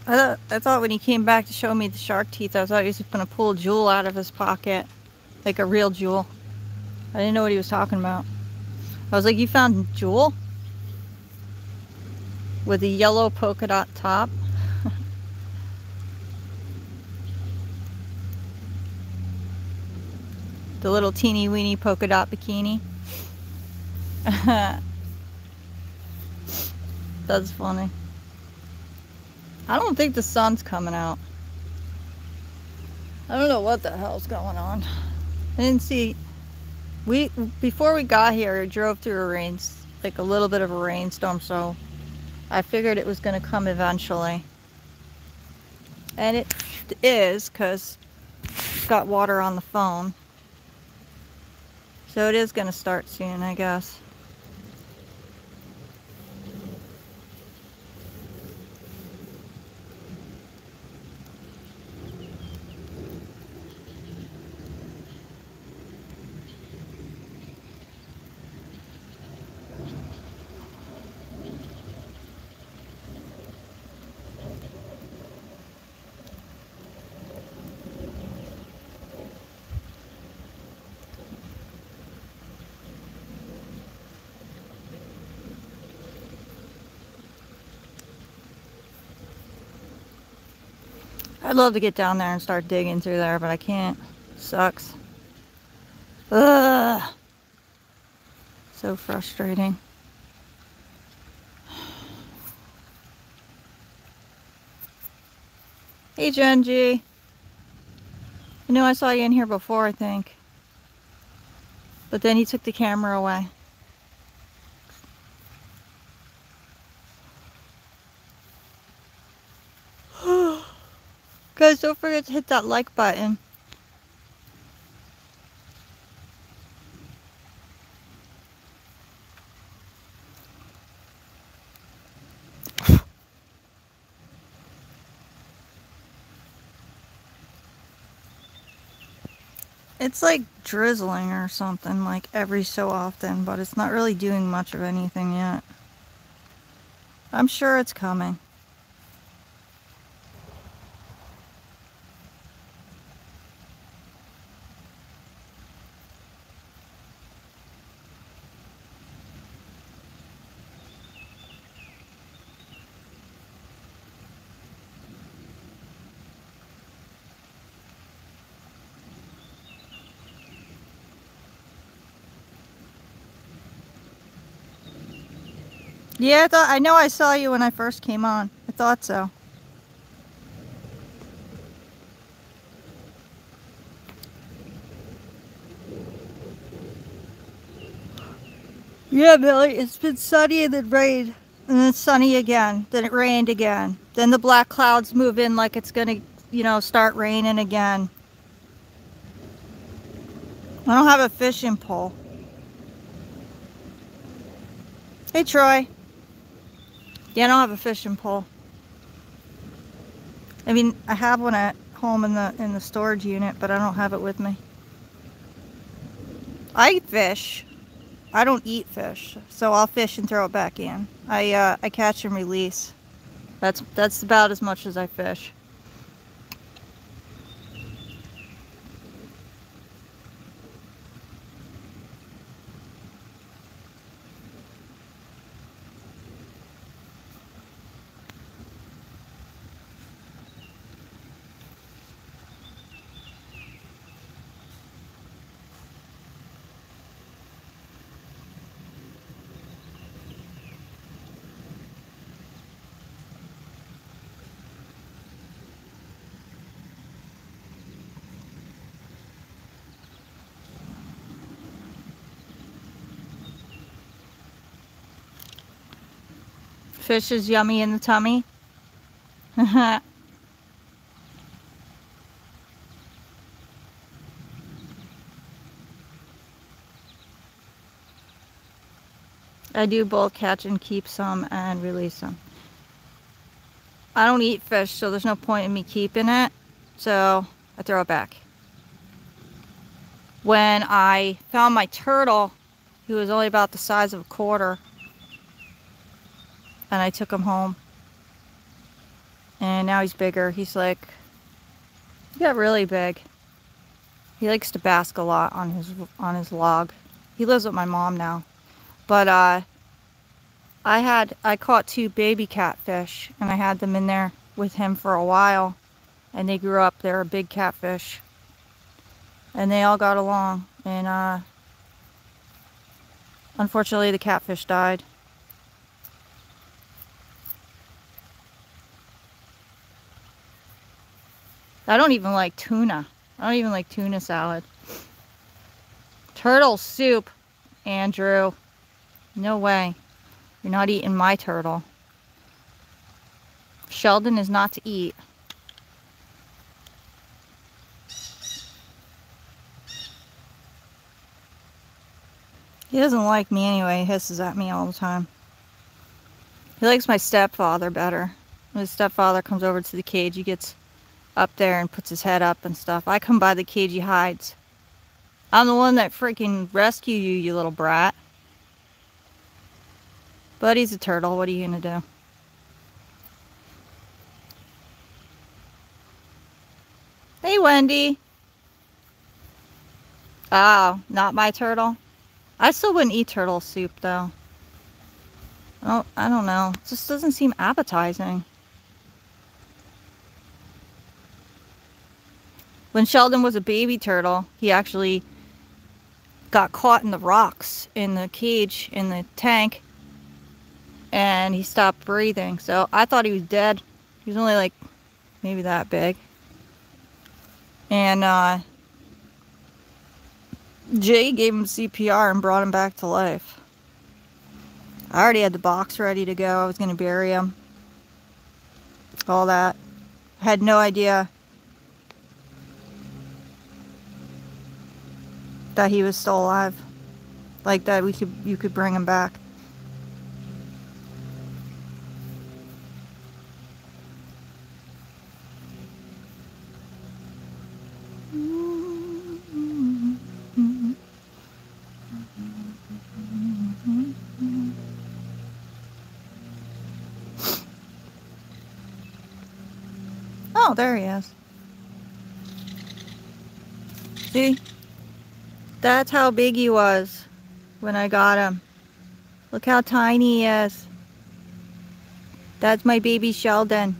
Speaker 2: I thought, I thought when he came back to show me the shark teeth, I thought he was going to pull a jewel out of his pocket. Like a real jewel. I didn't know what he was talking about. I was like, you found a jewel? With a yellow polka dot top? the little teeny weeny polka dot bikini. That's funny. I don't think the sun's coming out. I don't know what the hell's going on. I didn't see we before we got here, drove through a rain like a little bit of a rainstorm, so I figured it was going to come eventually. And it is because it's got water on the phone. So it is going to start soon, I guess. I'd love to get down there and start digging through there, but I can't. Sucks. Ugh. So frustrating. Hey, Genji. I know I saw you in here before, I think. But then he took the camera away. Guys, don't forget to hit that like button. It's like drizzling or something like every so often, but it's not really doing much of anything yet. I'm sure it's coming. Yeah, I thought I know I saw you when I first came on. I thought so. Yeah, Billy, it's been sunny and then rain. And then sunny again. Then it rained again. Then the black clouds move in like it's gonna, you know, start raining again. I don't have a fishing pole. Hey, Troy. Yeah, I don't have a fishing pole. I mean, I have one at home in the in the storage unit, but I don't have it with me. I fish. I don't eat fish, so I'll fish and throw it back in. I uh, I catch and release. That's that's about as much as I fish. Fish is yummy in the tummy. I do both catch and keep some and release them. I don't eat fish, so there's no point in me keeping it. So I throw it back. When I found my turtle, he was only about the size of a quarter and I took him home. And now he's bigger. He's like, he got really big. He likes to bask a lot on his on his log. He lives with my mom now. But uh, I had I caught two baby catfish and I had them in there with him for a while and they grew up. They're a big catfish. And they all got along and uh, unfortunately the catfish died. I don't even like tuna. I don't even like tuna salad. Turtle soup, Andrew. No way. You're not eating my turtle. Sheldon is not to eat. He doesn't like me anyway. He hisses at me all the time. He likes my stepfather better. When his stepfather comes over to the cage, he gets up there and puts his head up and stuff. I come by the cage, he hides. I'm the one that freaking rescued you, you little brat. But he's a turtle. What are you going to do? Hey, Wendy. Oh, not my turtle? I still wouldn't eat turtle soup, though. Oh, I don't know. It just doesn't seem appetizing. When Sheldon was a baby turtle, he actually got caught in the rocks in the cage in the tank and he stopped breathing. So I thought he was dead. He was only like maybe that big. And uh, Jay gave him CPR and brought him back to life. I already had the box ready to go. I was going to bury him. All that. I had no idea that he was still alive. Like that we could you could bring him back. Oh, there he is. See? That's how big he was when I got him. Look how tiny he is. That's my baby Sheldon.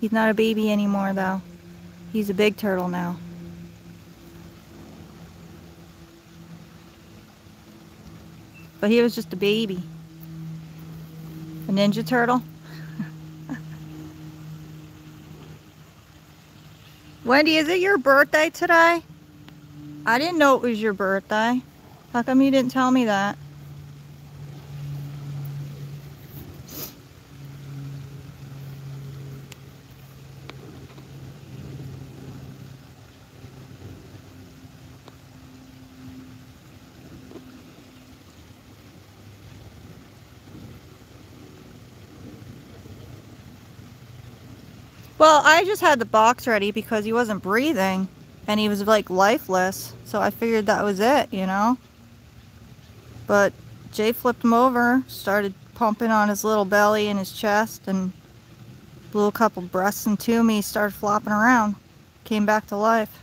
Speaker 2: He's not a baby anymore though. He's a big turtle now. But he was just a baby. A Ninja Turtle. Wendy, is it your birthday today? I didn't know it was your birthday. How come you didn't tell me that? Well, I just had the box ready because he wasn't breathing and he was like lifeless. So I figured that was it, you know. But Jay flipped him over, started pumping on his little belly and his chest, and blew a couple breaths into me, started flopping around, came back to life.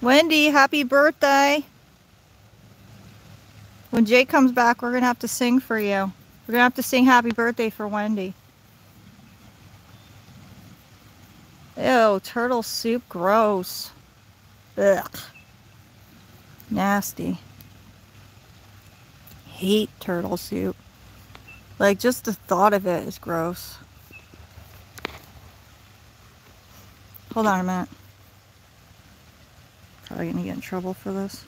Speaker 2: Wendy, happy birthday. When Jay comes back, we're going to have to sing for you. We're going to have to sing happy birthday for Wendy. Ew, turtle soup, gross. Ugh. Nasty. Hate turtle soup. Like, just the thought of it is gross. Hold on a minute. Probably gonna get in trouble for this.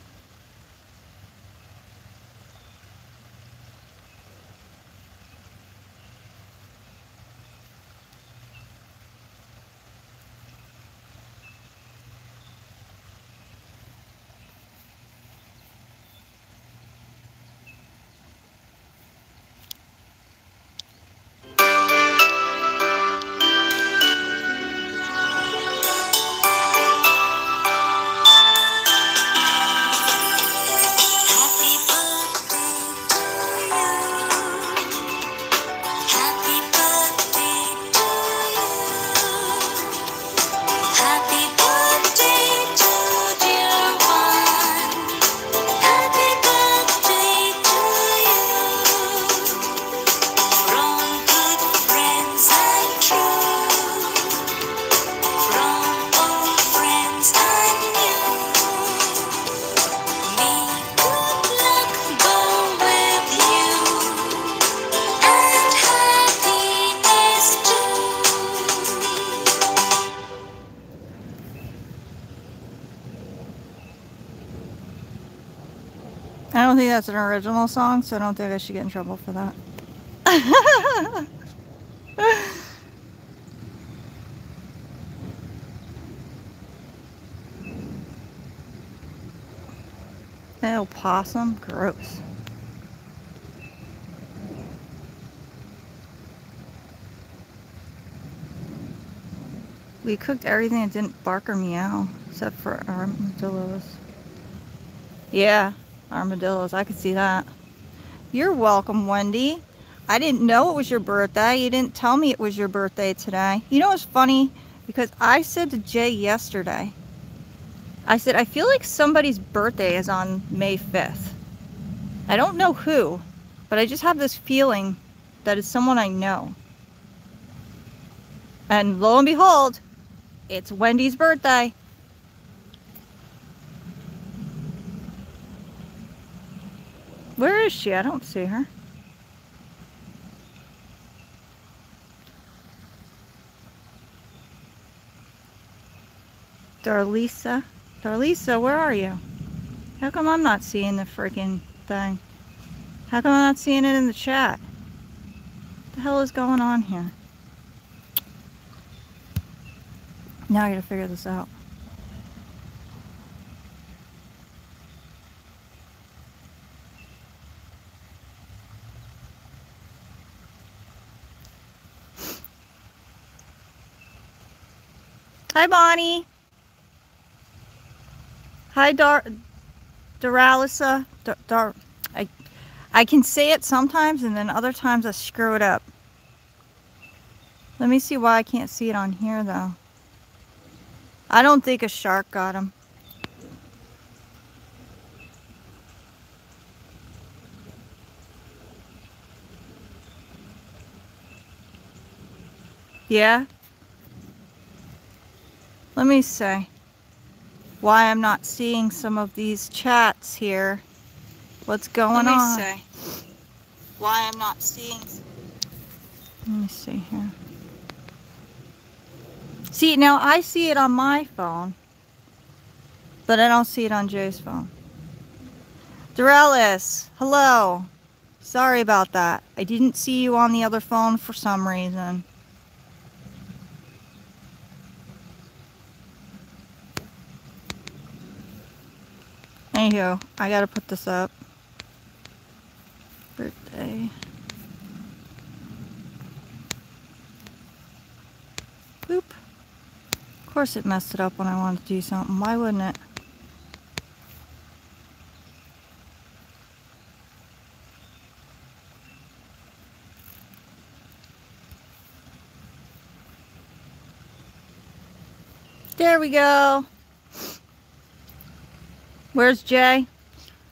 Speaker 2: Original song, so I don't think I should get in trouble for that. Ew, possum? Gross. We cooked everything that didn't bark or meow, except for um, armadillos. Yeah, armadillos. I could see that. You're welcome, Wendy. I didn't know it was your birthday. You didn't tell me it was your birthday today. You know what's funny? Because I said to Jay yesterday, I said, I feel like somebody's birthday is on May 5th. I don't know who, but I just have this feeling that it's someone I know. And lo and behold, it's Wendy's birthday. Where is she? I don't see her. Darlisa. Darlisa, where are you? How come I'm not seeing the freaking thing? How come I'm not seeing it in the chat? What the hell is going on here? Now I gotta figure this out. Hi, Bonnie. Hi, Dar Daralisa. Dar, Dar I, I can say it sometimes, and then other times I screw it up. Let me see why I can't see it on here, though. I don't think a shark got him. Yeah? Let me see why I'm not seeing some of these chats here. What's going on? Say why I'm not seeing. Let me see here. See, now I see it on my phone, but I don't see it on Jay's phone. Dorelis, hello. Sorry about that. I didn't see you on the other phone for some reason. Anywho, I gotta put this up. Birthday. Boop. Of course it messed it up when I wanted to do something. Why wouldn't it? There we go. Where's Jay?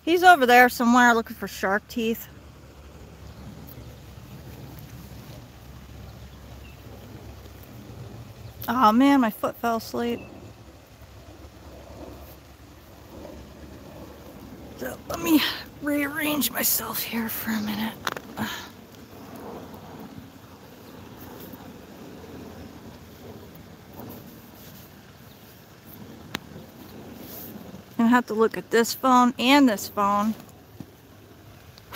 Speaker 2: He's over there somewhere looking for shark teeth. Oh man, my foot fell asleep. So let me rearrange myself here for a minute. Gonna have to look at this phone and this phone.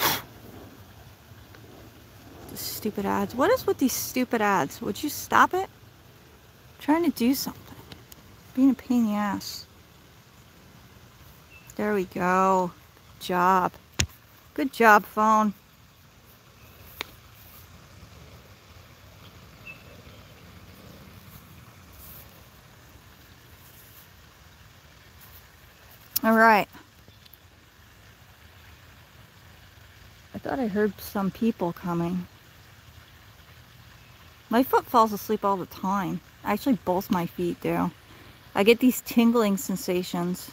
Speaker 2: the stupid ads. What is with these stupid ads? Would you stop it? I'm trying to do something. Being a pain in the ass. There we go. Good job. Good job, phone. Right. I thought I heard some people coming. My foot falls asleep all the time. Actually, both my feet do. I get these tingling sensations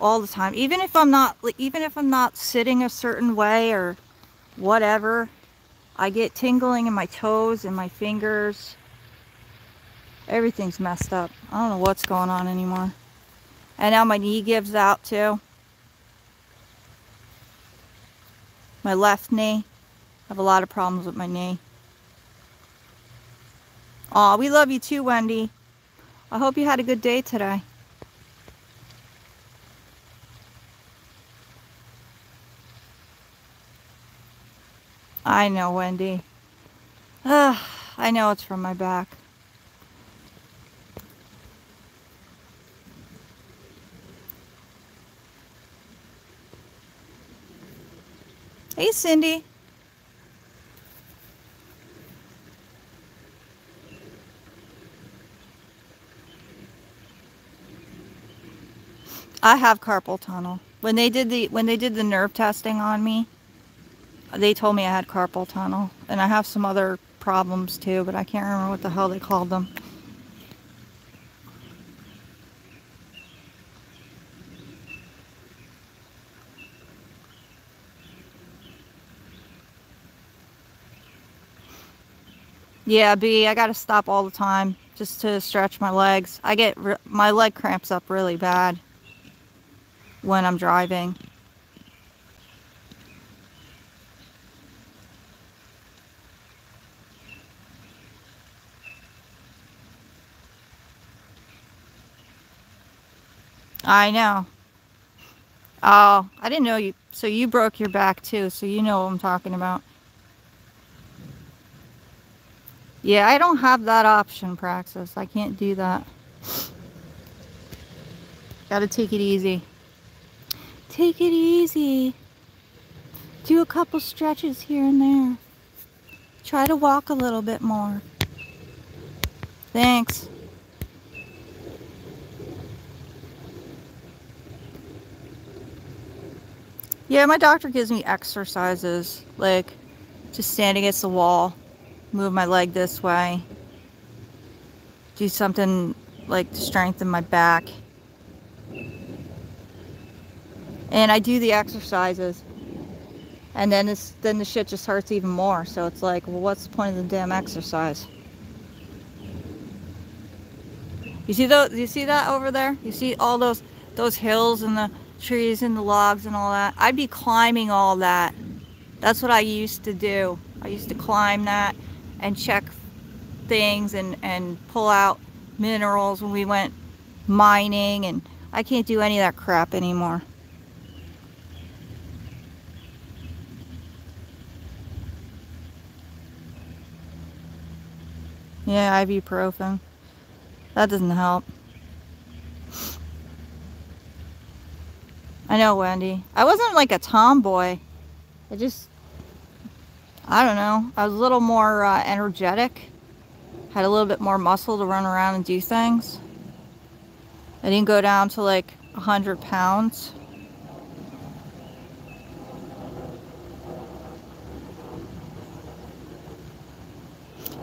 Speaker 2: all the time. Even if I'm not, even if I'm not sitting a certain way or whatever, I get tingling in my toes and my fingers. Everything's messed up. I don't know what's going on anymore. And now my knee gives out too. My left knee. I have a lot of problems with my knee. Aw, we love you too, Wendy. I hope you had a good day today. I know, Wendy. Ugh, I know it's from my back. Hey, Cindy. I have carpal tunnel. When they did the when they did the nerve testing on me, they told me I had carpal tunnel, and I have some other problems too, but I can't remember what the hell they called them. Yeah, B, I gotta stop all the time just to stretch my legs. I get my leg cramps up really bad when I'm driving. I know. Oh, I didn't know you. So you broke your back too, so you know what I'm talking about. Yeah, I don't have that option, Praxis. I can't do that. Gotta take it easy. Take it easy. Do a couple stretches here and there. Try to walk a little bit more. Thanks. Yeah, my doctor gives me exercises, like just stand against the wall, move my leg this way, do something like to strengthen my back. And I do the exercises. And then this then the shit just hurts even more. So it's like, well, what's the point of the damn exercise? You see those you see that over there? You see all those those hills and the trees and the logs and all that. I'd be climbing all that. That's what I used to do. I used to climb that and check things and, and pull out minerals when we went mining and I can't do any of that crap anymore. Yeah, ibuprofen. That doesn't help. I know, Wendy. I wasn't like a tomboy. I just, I don't know. I was a little more uh, energetic. Had a little bit more muscle to run around and do things. I didn't go down to like 100 pounds.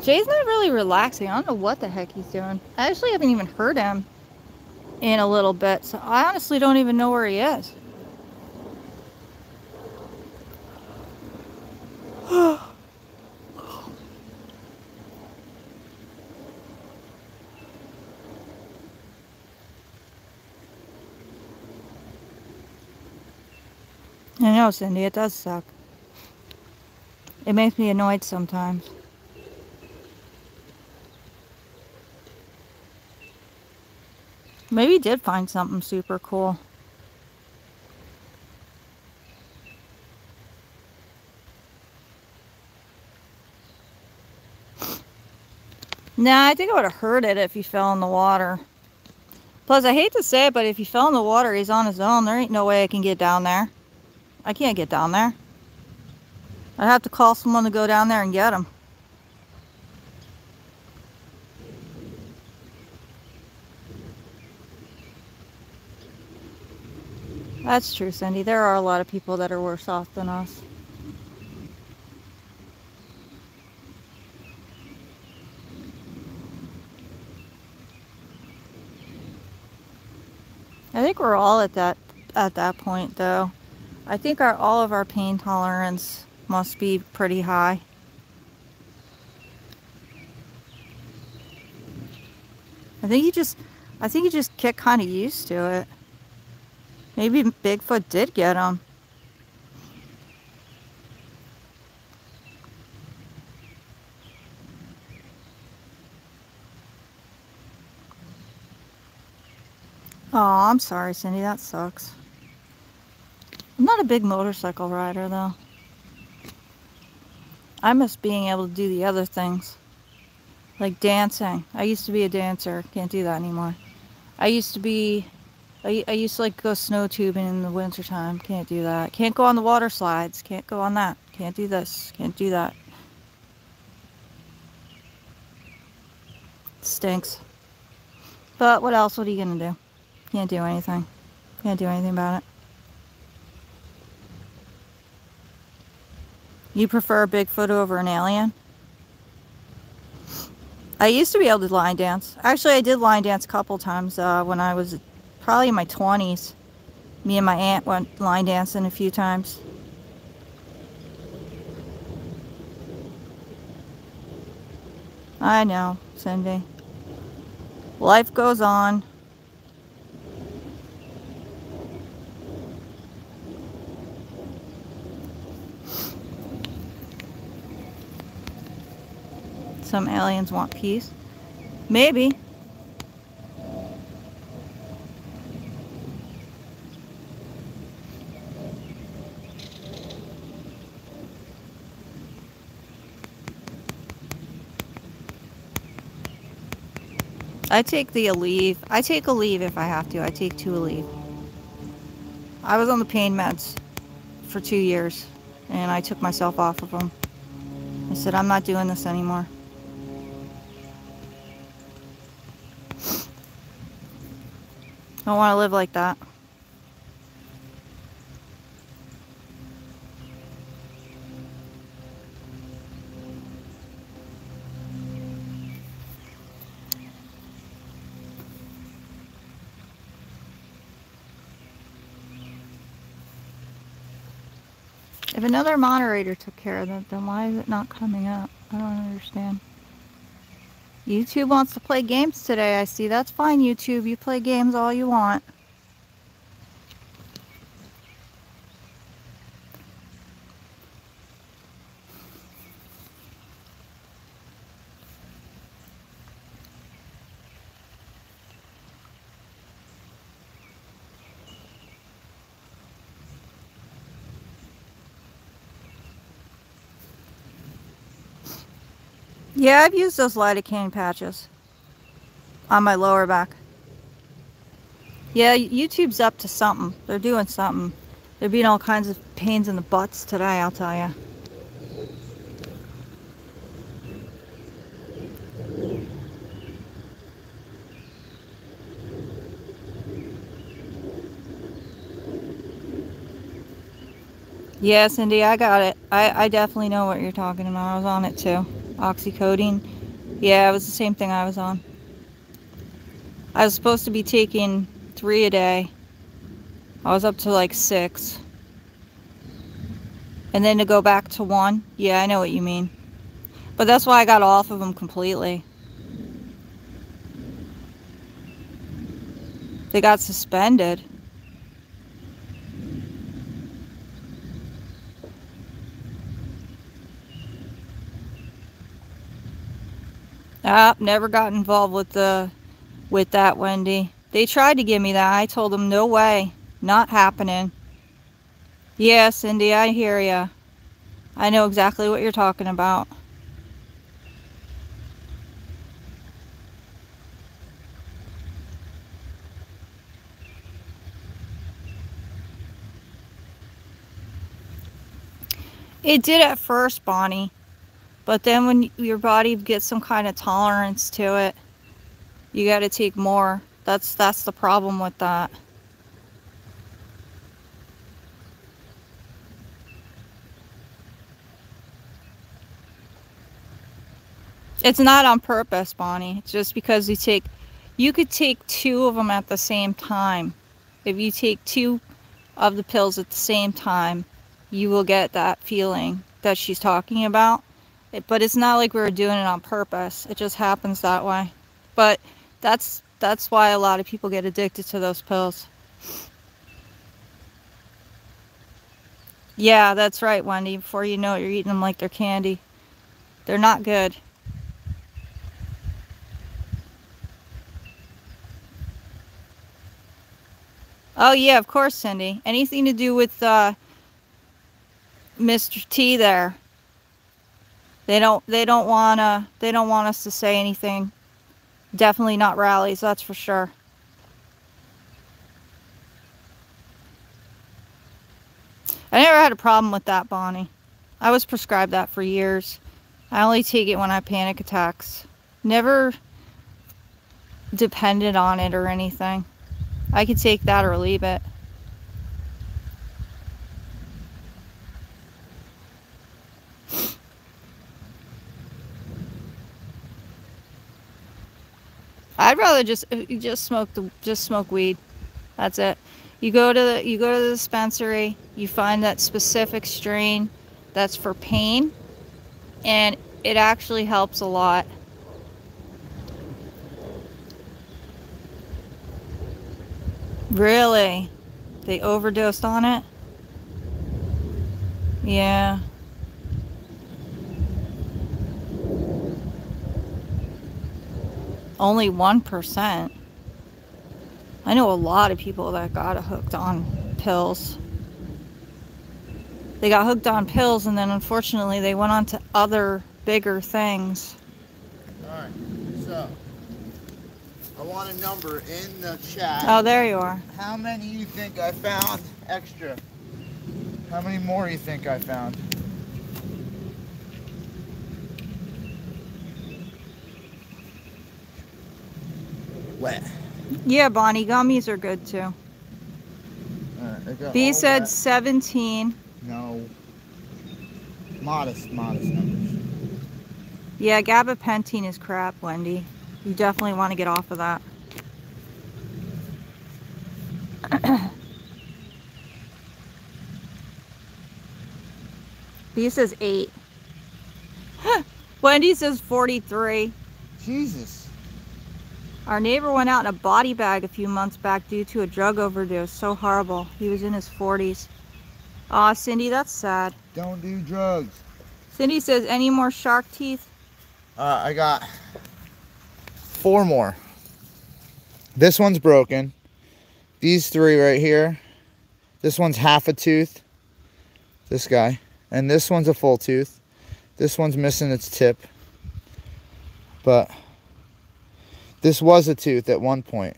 Speaker 2: Jay's not really relaxing. I don't know what the heck he's doing. I actually haven't even heard him in a little bit, so I honestly don't even know where he is. I know, Cindy, it does suck. It makes me annoyed sometimes. Maybe he did find something super cool. Nah, I think I would have heard it if he fell in the water. Plus, I hate to say it, but if he fell in the water, he's on his own. There ain't no way I can get down there. I can't get down there. I'd have to call someone to go down there and get him. That's true, Cindy. There are a lot of people that are worse off than us. Think we're all at that at that point though. I think our all of our pain tolerance must be pretty high. I think you just I think you just get kind of used to it. Maybe Bigfoot did get him. Oh, I'm sorry, Cindy. That sucks. I'm not a big motorcycle rider, though. I miss being able to do the other things. Like dancing. I used to be a dancer. Can't do that anymore. I used to be... I, I used to like go snow tubing in the wintertime. Can't do that. Can't go on the water slides. Can't go on that. Can't do this. Can't do that. Stinks. But what else? What are you going to do? Can't do anything. Can't do anything about it. You prefer a Bigfoot over an alien? I used to be able to line dance. Actually, I did line dance a couple times uh, when I was probably in my 20s. Me and my aunt went line dancing a few times. I know, Cindy. Life goes on. Some aliens want peace. Maybe. I take the Aleve. I take Aleve if I have to. I take two Aleve. I was on the pain meds for two years and I took myself off of them. I said, I'm not doing this anymore. Don't want to live like that. If another moderator took care of it, then why is it not coming up? I don't understand. YouTube wants to play games today, I see. That's fine, YouTube. You play games all you want. Yeah, I've used those lidocaine patches on my lower back. Yeah, YouTube's up to something. They're doing something. They're being all kinds of pains in the butts today, I'll tell you. Yeah, Cindy, I got it. I, I definitely know what you're talking about. I was on it too oxycodone. Yeah, it was the same thing I was on. I was supposed to be taking three a day. I was up to like six. And then to go back to one, yeah, I know what you mean. But that's why I got off of them completely. They got suspended. Ah, never got involved with the with that, Wendy. They tried to give me that. I told them, no way. Not happening. Yeah, Cindy, I hear ya. I know exactly what you're talking about. It did at first, Bonnie. But then when your body gets some kind of tolerance to it, you got to take more. That's that's the problem with that. It's not on purpose, Bonnie. It's just because you take, you could take two of them at the same time. If you take two of the pills at the same time, you will get that feeling that she's talking about. It, but it's not like we were doing it on purpose. It just happens that way. But that's that's why a lot of people get addicted to those pills. Yeah, that's right, Wendy. Before you know it, you're eating them like they're candy. They're not good. Oh, yeah, of course, Cindy. Anything to do with uh, Mr. T there. They don't they don't wanna they don't want us to say anything. Definitely not rallies, that's for sure. I never had a problem with that, Bonnie. I was prescribed that for years. I only take it when I have panic attacks. Never depended on it or anything. I could take that or leave it. I'd rather just uh, just smoke the just smoke weed. That's it. You go to the you go to the dispensary, you find that specific strain that's for pain and it actually helps a lot. Really? They overdosed on it? Yeah. Only 1%. I know a lot of people that got hooked on pills. They got hooked on pills and then unfortunately they went on to other bigger things.
Speaker 1: Alright, so I want a number in the chat.
Speaker 2: Oh, there you are.
Speaker 1: How many you think I found extra? How many more you think I found? Wet.
Speaker 2: Yeah, Bonnie, gummies are good too.
Speaker 1: Alright, I got
Speaker 2: B
Speaker 1: all
Speaker 2: said
Speaker 1: that.
Speaker 2: 17.
Speaker 1: No. Modest, modest numbers.
Speaker 2: Yeah, gabapentin is crap, Wendy. You definitely want to get off of that. B says 8. Wendy says 43.
Speaker 1: Jesus.
Speaker 2: Our neighbor went out in a body bag a few months back due to a drug overdose. So horrible. He was in his 40s. Aw, Cindy, that's sad.
Speaker 1: Don't do drugs.
Speaker 2: Cindy says, any more shark teeth?
Speaker 1: Uh, I got four more. This one's broken. These three right here. This one's half a tooth. This guy. And this one's a full tooth. This one's missing its tip. But this was a tooth at one point.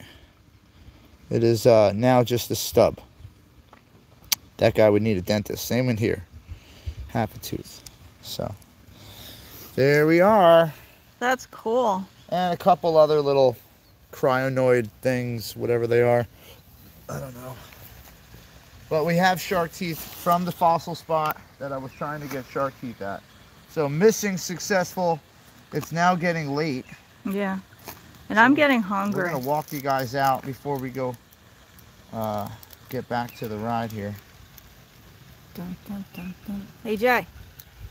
Speaker 1: It is uh, now just a stub. That guy would need a dentist. Same in here. Half a tooth. So there we are.
Speaker 2: That's cool.
Speaker 1: And a couple other little crinoid things, whatever they are. I don't know. But we have shark teeth from the fossil spot that I was trying to get shark teeth at. So missing successful. It's now getting late.
Speaker 2: Yeah. And I'm getting hungry.
Speaker 1: We're gonna walk you guys out before we go uh, get back to the ride here.
Speaker 2: Dun, dun, dun, dun. Hey, Jay.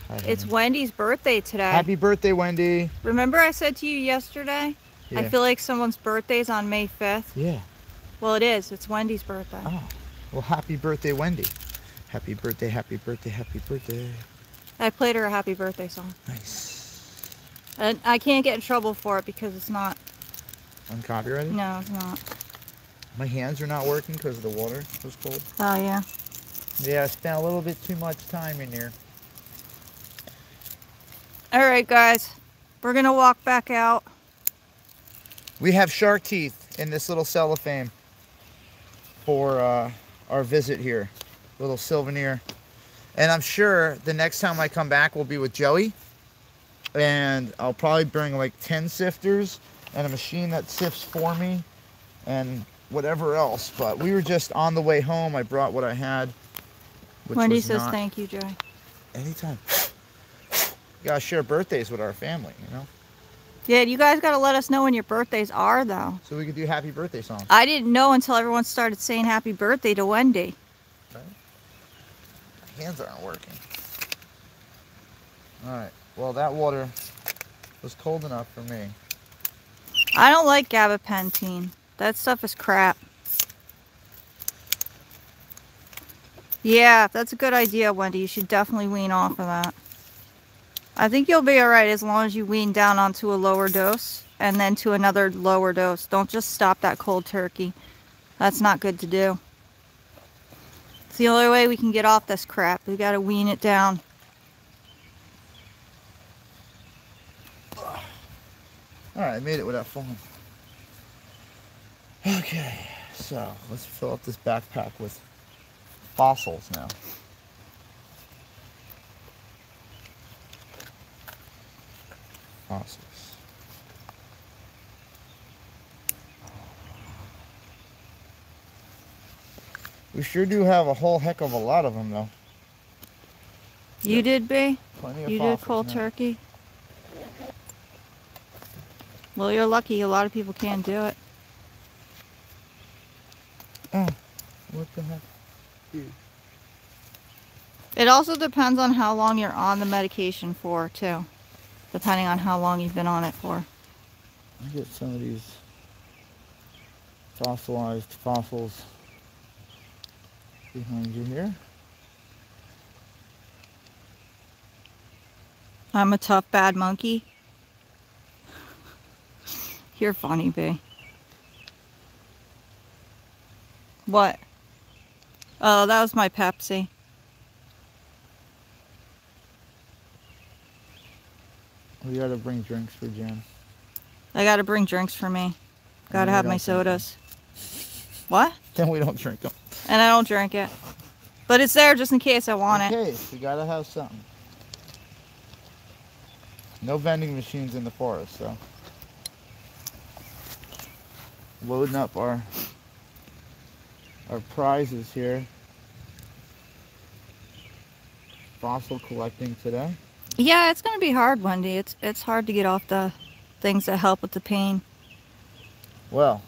Speaker 1: Hi,
Speaker 2: It's
Speaker 1: honey.
Speaker 2: Wendy's birthday today.
Speaker 1: Happy birthday, Wendy.
Speaker 2: Remember I said to you yesterday?
Speaker 1: yeah.
Speaker 2: I feel like someone's birthday is on May 5th.
Speaker 1: Yeah.
Speaker 2: Well, it is. It's Wendy's birthday.
Speaker 1: Oh. Well, happy birthday, Wendy. Happy birthday, happy birthday, happy birthday.
Speaker 2: I played her a happy birthday song.
Speaker 1: Nice.
Speaker 2: And I can't get in trouble for it because it's not.
Speaker 1: Uncopyrighted?
Speaker 2: No, it's not.
Speaker 1: My hands are not working because of the water was cold.
Speaker 2: Oh, yeah.
Speaker 1: Yeah, I spent a little bit too much time in there.
Speaker 2: All right, guys. We're going to walk back out.
Speaker 1: We have shark teeth in this little cellophane for uh, our visit here. Little souvenir. And I'm sure the next time I come back we'll be with Joey. And I'll probably bring like 10 sifters and a machine that sifts for me and whatever else. But we were just on the way home. I brought what I had. Which
Speaker 2: Wendy says
Speaker 1: not-
Speaker 2: thank you, Jay.
Speaker 1: Anytime. You gotta share birthdays with our family, you know?
Speaker 2: Yeah, you guys got to let us know when your birthdays are, though.
Speaker 1: So we could do happy birthday songs.
Speaker 2: I didn't know until everyone started saying happy birthday to Wendy.
Speaker 1: My hands aren't working. Alright, well that water was cold enough for me.
Speaker 2: I don't like gabapentin. That stuff is crap. Yeah, that's a good idea, Wendy. You should definitely wean off of that. I think you'll be alright as long as you wean down onto a lower dose and then to another lower dose. Don't just stop that cold turkey. That's not good to do. It's the only way we can get off this crap. We gotta wean it down.
Speaker 1: All right, I made it without falling. Okay, so let's fill up this backpack with fossils now. Fossils. We sure do have a whole heck of a lot of them, though.
Speaker 2: You
Speaker 1: Yep.
Speaker 2: did, B?
Speaker 1: Plenty of
Speaker 2: You
Speaker 1: fossils.
Speaker 2: did cold turkey? Well, you're lucky. A lot of people can't do it.
Speaker 1: Oh, what the heck?
Speaker 2: It also depends on how long you're on the medication for, too. Depending on how long you've been on it for.
Speaker 1: I get some of these fossilized fossils behind you here.
Speaker 2: I'm a tough, bad monkey. You're funny, B. What? Oh, that was my Pepsi.
Speaker 1: We gotta bring drinks for Jen.
Speaker 2: I gotta bring drinks for me. Gotta have my sodas. What?
Speaker 1: Then we don't drink them.
Speaker 2: And I don't drink it. But it's there just in case I want it.
Speaker 1: Okay, we gotta have something. No vending machines in the forest, so. Loading up our our prizes here. Fossil collecting today.
Speaker 2: Yeah, it's gonna be hard, Wendy. It's it's hard to get off the things that help with the pain.
Speaker 1: Well,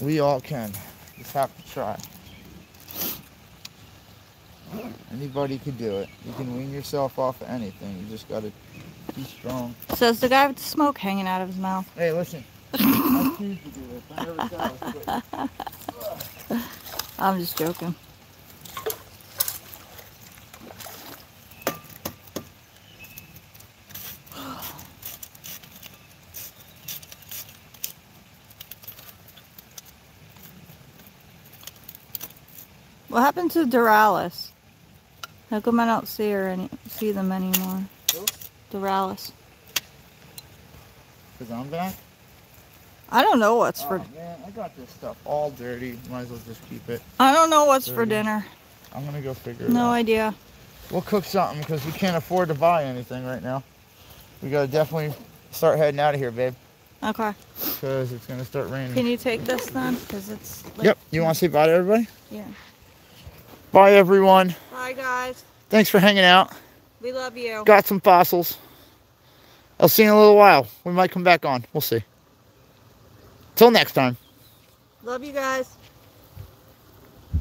Speaker 1: we all can. Just have to try. Anybody could do it. You can wean yourself off of anything. You just gotta be strong.
Speaker 2: Says the guy with the smoke hanging out of his mouth.
Speaker 1: Hey, listen. I choose to do this. I never stop.
Speaker 2: I'm just joking. What happened to Doralis? How come I don't see her any see them anymore?
Speaker 1: Who?
Speaker 2: Doralis.
Speaker 1: Cause I'm back.
Speaker 2: I don't know what's
Speaker 1: Oh
Speaker 2: for
Speaker 1: man, I got this stuff all dirty. Might as well just keep it.
Speaker 2: I don't know what's for dinner.
Speaker 1: I'm gonna go figure it out.
Speaker 2: No idea.
Speaker 1: We'll cook something because we can't afford to buy anything right now. We gotta definitely start heading out of here, babe,
Speaker 2: Okay.
Speaker 1: because it's gonna start raining.
Speaker 2: Can you take this then? Because it's like,
Speaker 1: Yep. You want to say bye to everybody?
Speaker 2: Yeah.
Speaker 1: Bye, everyone.
Speaker 2: Bye guys.
Speaker 1: Thanks for hanging out.
Speaker 2: We love you.
Speaker 1: Got some fossils. I'll see you in a little while. We might come back on. We'll see. Till next time.
Speaker 2: Love you guys.